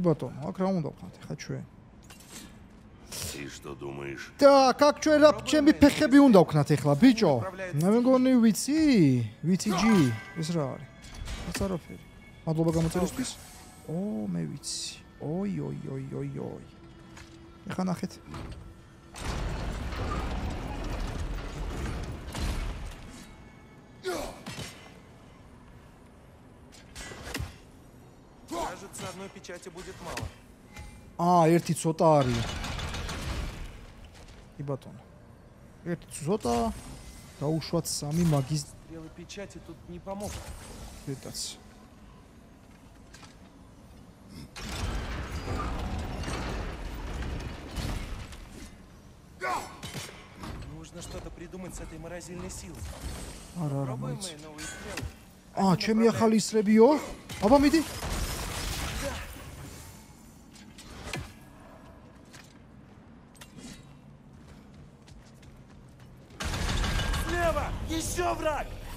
ბატონო აქ რა უნდა ვქნათ ეხა ჩვენ И что думаешь? და აქ ჩვენ რა ჩემი ფეხები უნდა ვქნათ ეხლა ბიჭო მე მგონი ვიცი ვიცი ჯი ეს რა არის რაც არაფერი. მადლობა გამოწერისთვის. ო, მე ვიცი. ой, ой, ой, ой, ой. ეხა ნახეთ. печати будет мало. А, ერთი и батон. კი ბატონო. ერთი ცოტა დაუშვათ სამი მაგის Белые печати тут не помог. Петать. Нужно что-то придумать с этой морозильной силой. Ара, ара, Попробуем мои новые стрелы. А, чем я халис ребио? Аба, миди?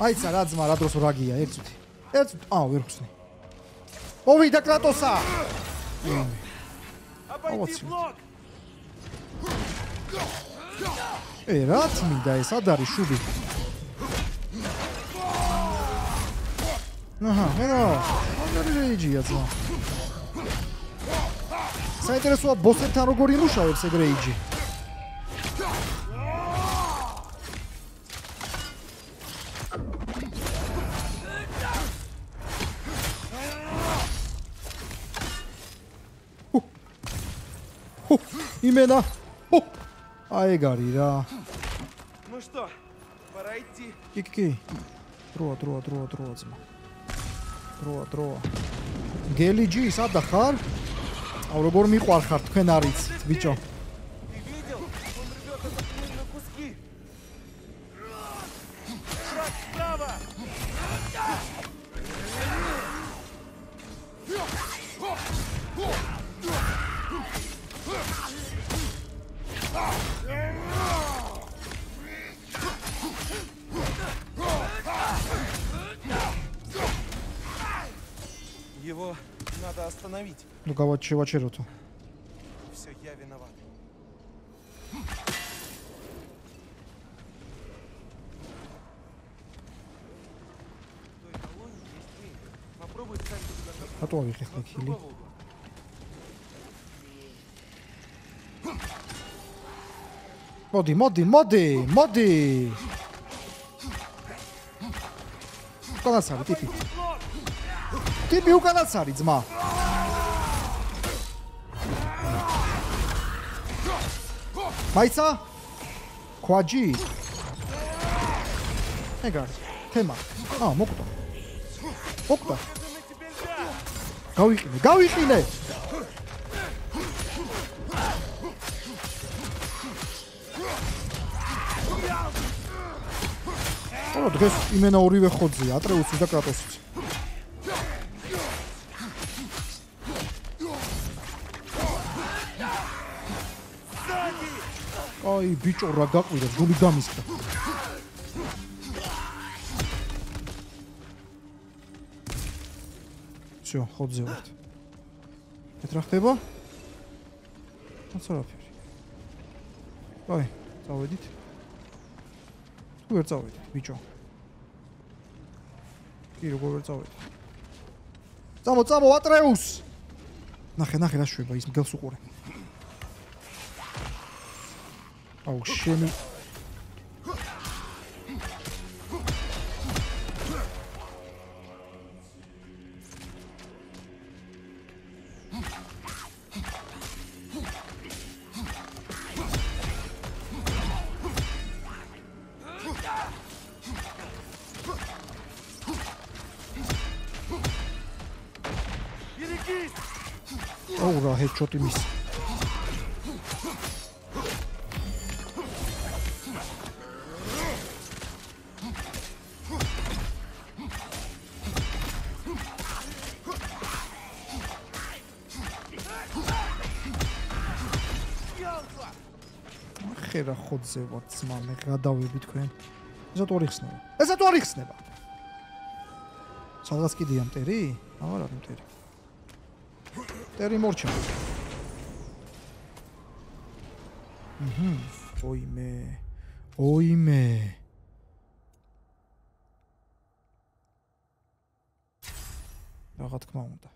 აიცა რა ძმა რა დროს რაგია ერთუთი. ერთ აა ვერ ხსნი. მოვიდა კრატოსა. აბაიცი. ე რაც მინდა ესად არის შუბი. აჰა, მენო. მაგარი რეიჯია ძმა. საინტერესოა ბოსებთან როგორ იმუშავებს ეგ რეიჯი. იმენა. ჰუ. აი გარი რა. Ну что, пора идти. კი კი კი. დროა დროა დროა დროა ძმა. დროა დროა. გელიჯი სადა ხარ? აუ როგორ მიყვარხარ თქვენ არიცით ბიჭო. как რატო ავიღე ხლა с ქილი? другого угла. მოდი, მოდი, მოდი, მოდი. უკანაც არის ტიპი. ტიპი უკანაც არის ძმა. მაიცა? ხვაჯი? ეგარ. თემა. აა, მოკვდა. მოკვდა. გავიყინე, გავიყინე. ო, დღეს იმენა ორივე ხოძია, ატრეუსი და კრატოსიც. აი, ბიჭო რა გაყვირა, გული გამისკდა. всё, ხოძე ვართ. ეს რა ხდება? აცარაფერი. აი, წავედით. თუ ვერ წავედი, ბიჭო. კი, როგორ ვერ წავედი? წამო, წამო, ატრეუს! ნახე, ნახე რა შვება ის მგელს უყურე. აუ, შენი აუ რა ჰედშოტი მის. ხე ხოძე ვარ ძმა მე გადავები თქვენ ესა თუ არ იხსნება? ესა თუ არ იხსნება? სადღაც კიდია მტერი? არა რა მტერი მტერი მორჩა. აჰა ოიმე ოიმე რა თქმა უნდა.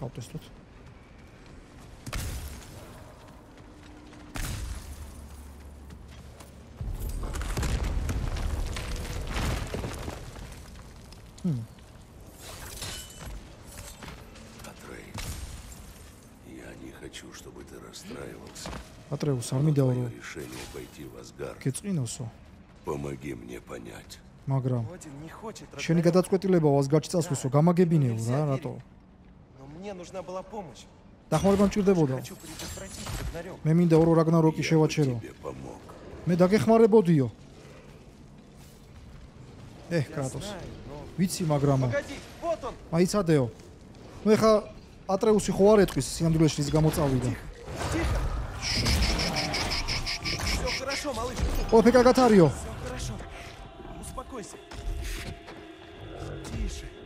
გავტესტოთ. Атрей, я не хочу, чтобы ты расстраивался. ატრეუს არ но მინდა твое რომ решение пойти в Асгард. გეწინოსო, Помоги мне понять. მაგრამ Один не хочет შენი Рагнарёк, გადაწყვეტილება ვასგარჩი წასვლისო, გამაგებინეო რა, რატო? но мне нужна была помощь. დახმარება მჭირდებოდა. Хочу предотвратить Рагнарёк. მე მინდა ორო რაგნაროკი Я бы შევაჩერო. тебе помог. მე დაგეხმარებოდიო. ეჰ, Я კრატოს. ვიცი, მაგრამ მაიცადეო. ну ეხა ატრეუსი ხო არ ეთქვის სიამდვილეში ის გამოწავიდა. ოფე კაგათ არისო.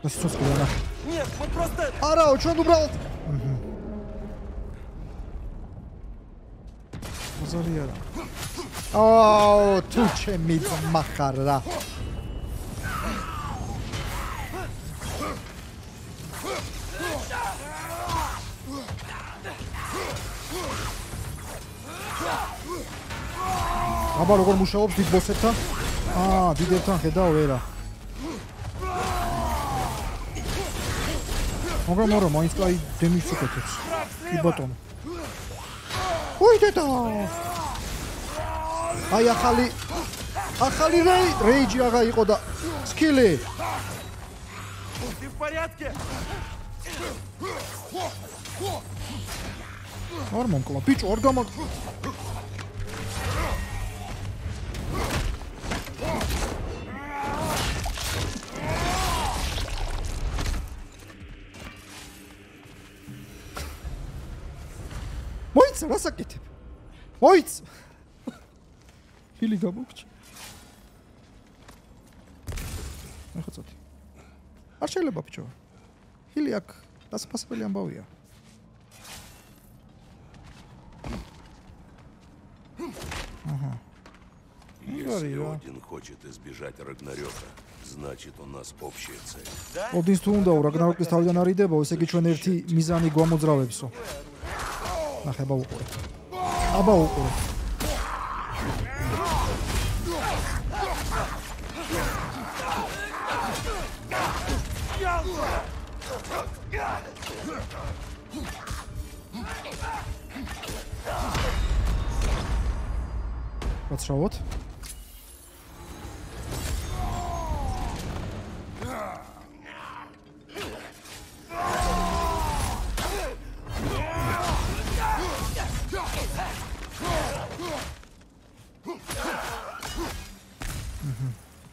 Ну сейчас куда Нет, мы просто... Арау, что он убрал? Позориера. О, туче мид махара. აბა როგორ მუშაობს დიდ ბოსებთან? აა, დიდებთან ხედავ ვერა. მაგრამ არა, მაინც კაი დემის უკეთებს. კი ბატონო. ой დედა. აი ახალი ახალი რეი რეიჯი რაღა იყო და სკილი. Ты в порядке? არ მომკლა, ბიჭო, არ გამა მოიცა რა საკეთებ? მოიცა. ჰილი გამოგჭი. ახოცოთი. არ შეიძლება ბიჭო. ჰილი აქ დასაფასებელი ამბავია. Если да. Один хочет избежать Рагнарёка, значит у нас общая цель. ოდინს თუ უნდა რაგნაროკის თავიდან არიდება, ესე იგი ჩვენ ერთი მიზანი გვამოძრავებსო. ნახე, აბა უყურე. აბა უყურე. ვაცრავოთ.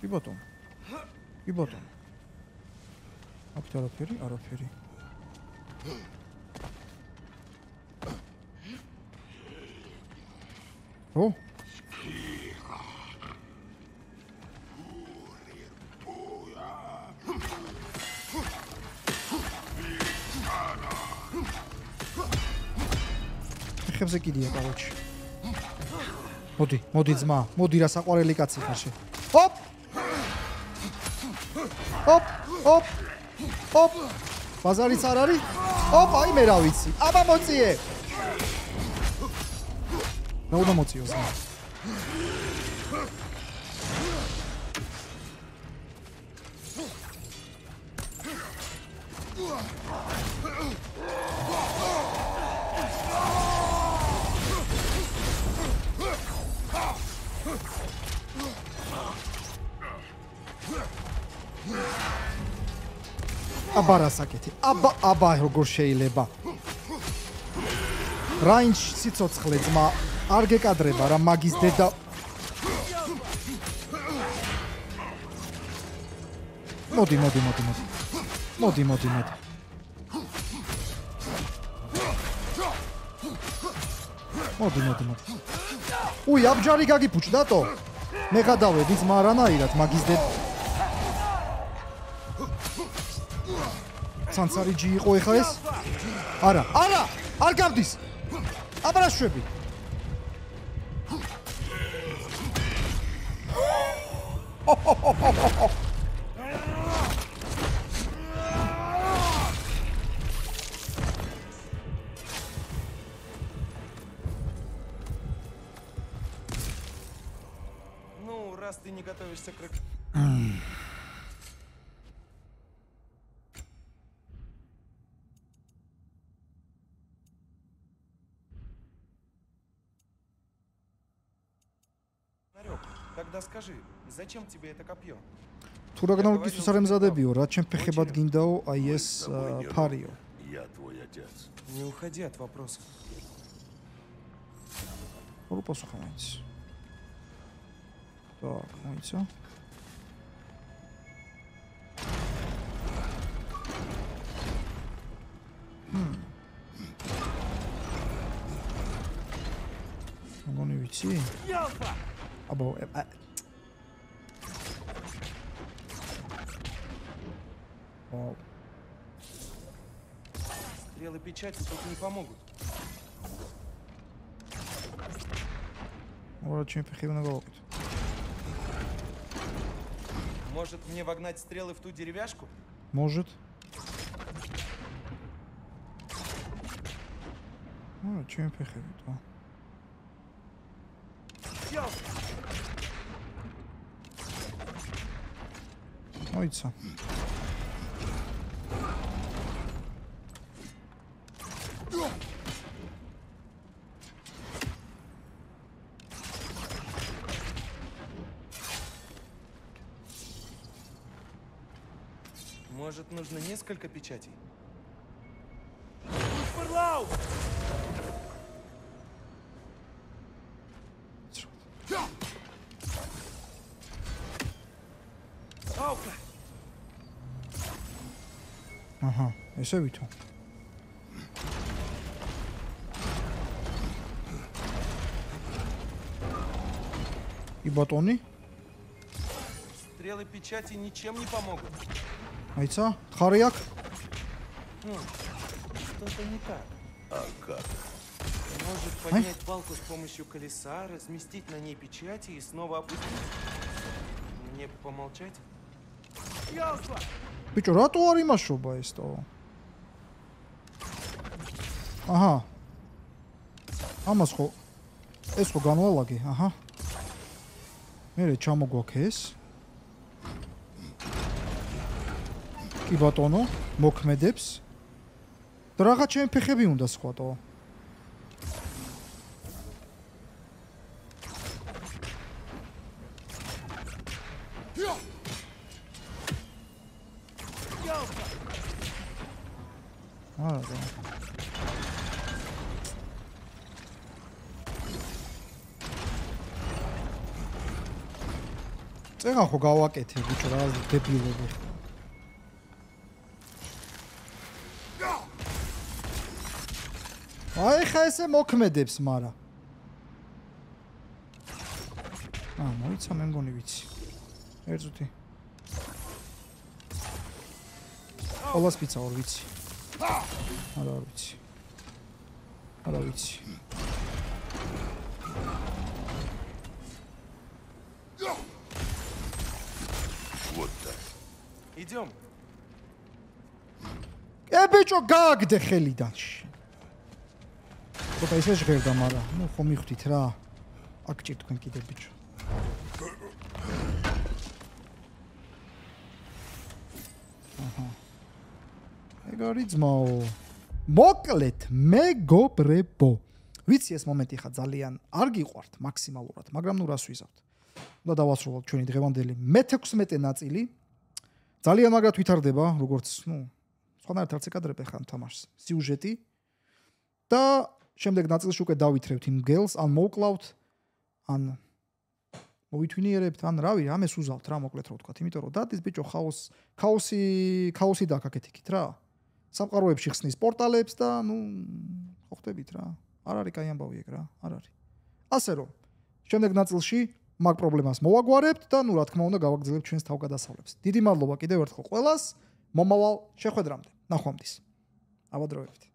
კი ბატონო. კი ბატონო. აქ არაფერი, არაფერი. ო? ხებზე კიდია კავოჩი. მოდი, მოდი ძმა, მოდი რა საყვარელი კაცი ხარ შე. ჰოპ! ჰოპ, ჰოპ. ჰოპ. ბაზარიც არ არის? ჰოპ, აი მე რა ვიცი. აბა მოწიე. რა უნდა მოწიო ძმა? აბა რასაკეთი. აბა აბა როგორ შეიძლება? რაინჯ სიცოცხლე ძმა არ გეკადრება რა მაგის დედა. მოდი, მოდი, მოდი, მოდი. მოდი, მოდი, მოდი. მოდი, მოდი, მოდი. უი, აბჯარი გაგიფუჭდა თო. მე გადავედი ძმა რანაირად მაგის დედა. ცანცარიჯი იყო ეხა ეს? არა, არა, არ გავდის. აბრაშვები. Тогда скажи, зачем тебе это копье? თუ რა განავიკისოს არ ემზადებიო, რა ჩემ ფეხებად გინდაო აი ეს აა, ფარიო. Я твой отец. Не уходи от вопроса. როგორ პასუხა მაინც? так, მოიცა. მოგონი ვიცი? აბა, ა- ვაუ, органы печати тут не помогут. Очень эффективно голод. Может, мне вогнать стрелы в ту деревяшку? Может. Ну, чем я приходил? Моется. нужно несколько печатей. Фарлау! Aha, eso bicho. И батоны? Стрелы печати ничем не помогут. აიცა? ხარი აქ? Что-то не так. А как? Может поднять палку с помощью колеса, разместить на ней печати и снова опустить? Мне помолчать? ბიჭო, რატო არ იმაშობა ეს თო? აჰა. ამას ხო ეს ხო განვალაგე, აჰა. მე ჩამოგვაქ ეს. კი ბატონო, მოქმედებს. და რაღა ჩემი ფეხები უნდა სხვათო. არა. წეგან ხო გავაკეთე ბიჭო რა დებილები. აი ხა ესე მოქმედებს, მარა. აა, მოიცა მე მგონი ვიცი. ერთუთი. ყოველს პიცა ორ ვიცი. არა არ ვიცი. არა ვიცი. Вот так. Идем. ე ბიჭო გააგდე ხელიდან. ხოთა ისე ჟღერდა, მარა. ნუ ხო მიხვდით რა. აქ ჭირ თქვენ კიდე ბიჭო. აჰა. ეგარი ძმაო. მოკლედ, მეგობრებო. ვიცი ეს მომენტი ხა ძალიან არ გიყვართ მაქსიმალურად, მაგრამ ნუ რას ვიზავთ. უნდა დავასრულოთ ჩვენი დღევანდელი მე-16 ნაწილი. ძალიან მაგრად ვითარდება, როგორც, ნუ, სხვანაირად არც ეკადრებ ხან თამაშს. სიუჟეტი და შემდეგ ნაწილში უკვე დავითრევთ იმ გელს, ან მოუკლავთ, ან მოვითვინიერებთ, ან რავი, ამეს უზავთ რა, მოკლედ რა ვთქვა, იმიტომ რომ დადის ბიჭო ხაოს, ქაოსი, ქაოსი დაკაკეთ იქით რა. სამყაროებში ხსნის პორტალებს და ნუ ხო ხდებით რა. არ არის კაი ამბავი ეგ რა, არ არის. ასე რომ შემდეგ ნაწილში მაგ პრობლემას მოვაგვარებთ და ნუ რა თქმა უნდა გავაგრძელებთ ჩვენს თავგადასავლებს. დიდი მადლობა კიდევ ერთხელ ყველას. მომავალ შეხვედრამდე. ნახვამდის. აბადროებით.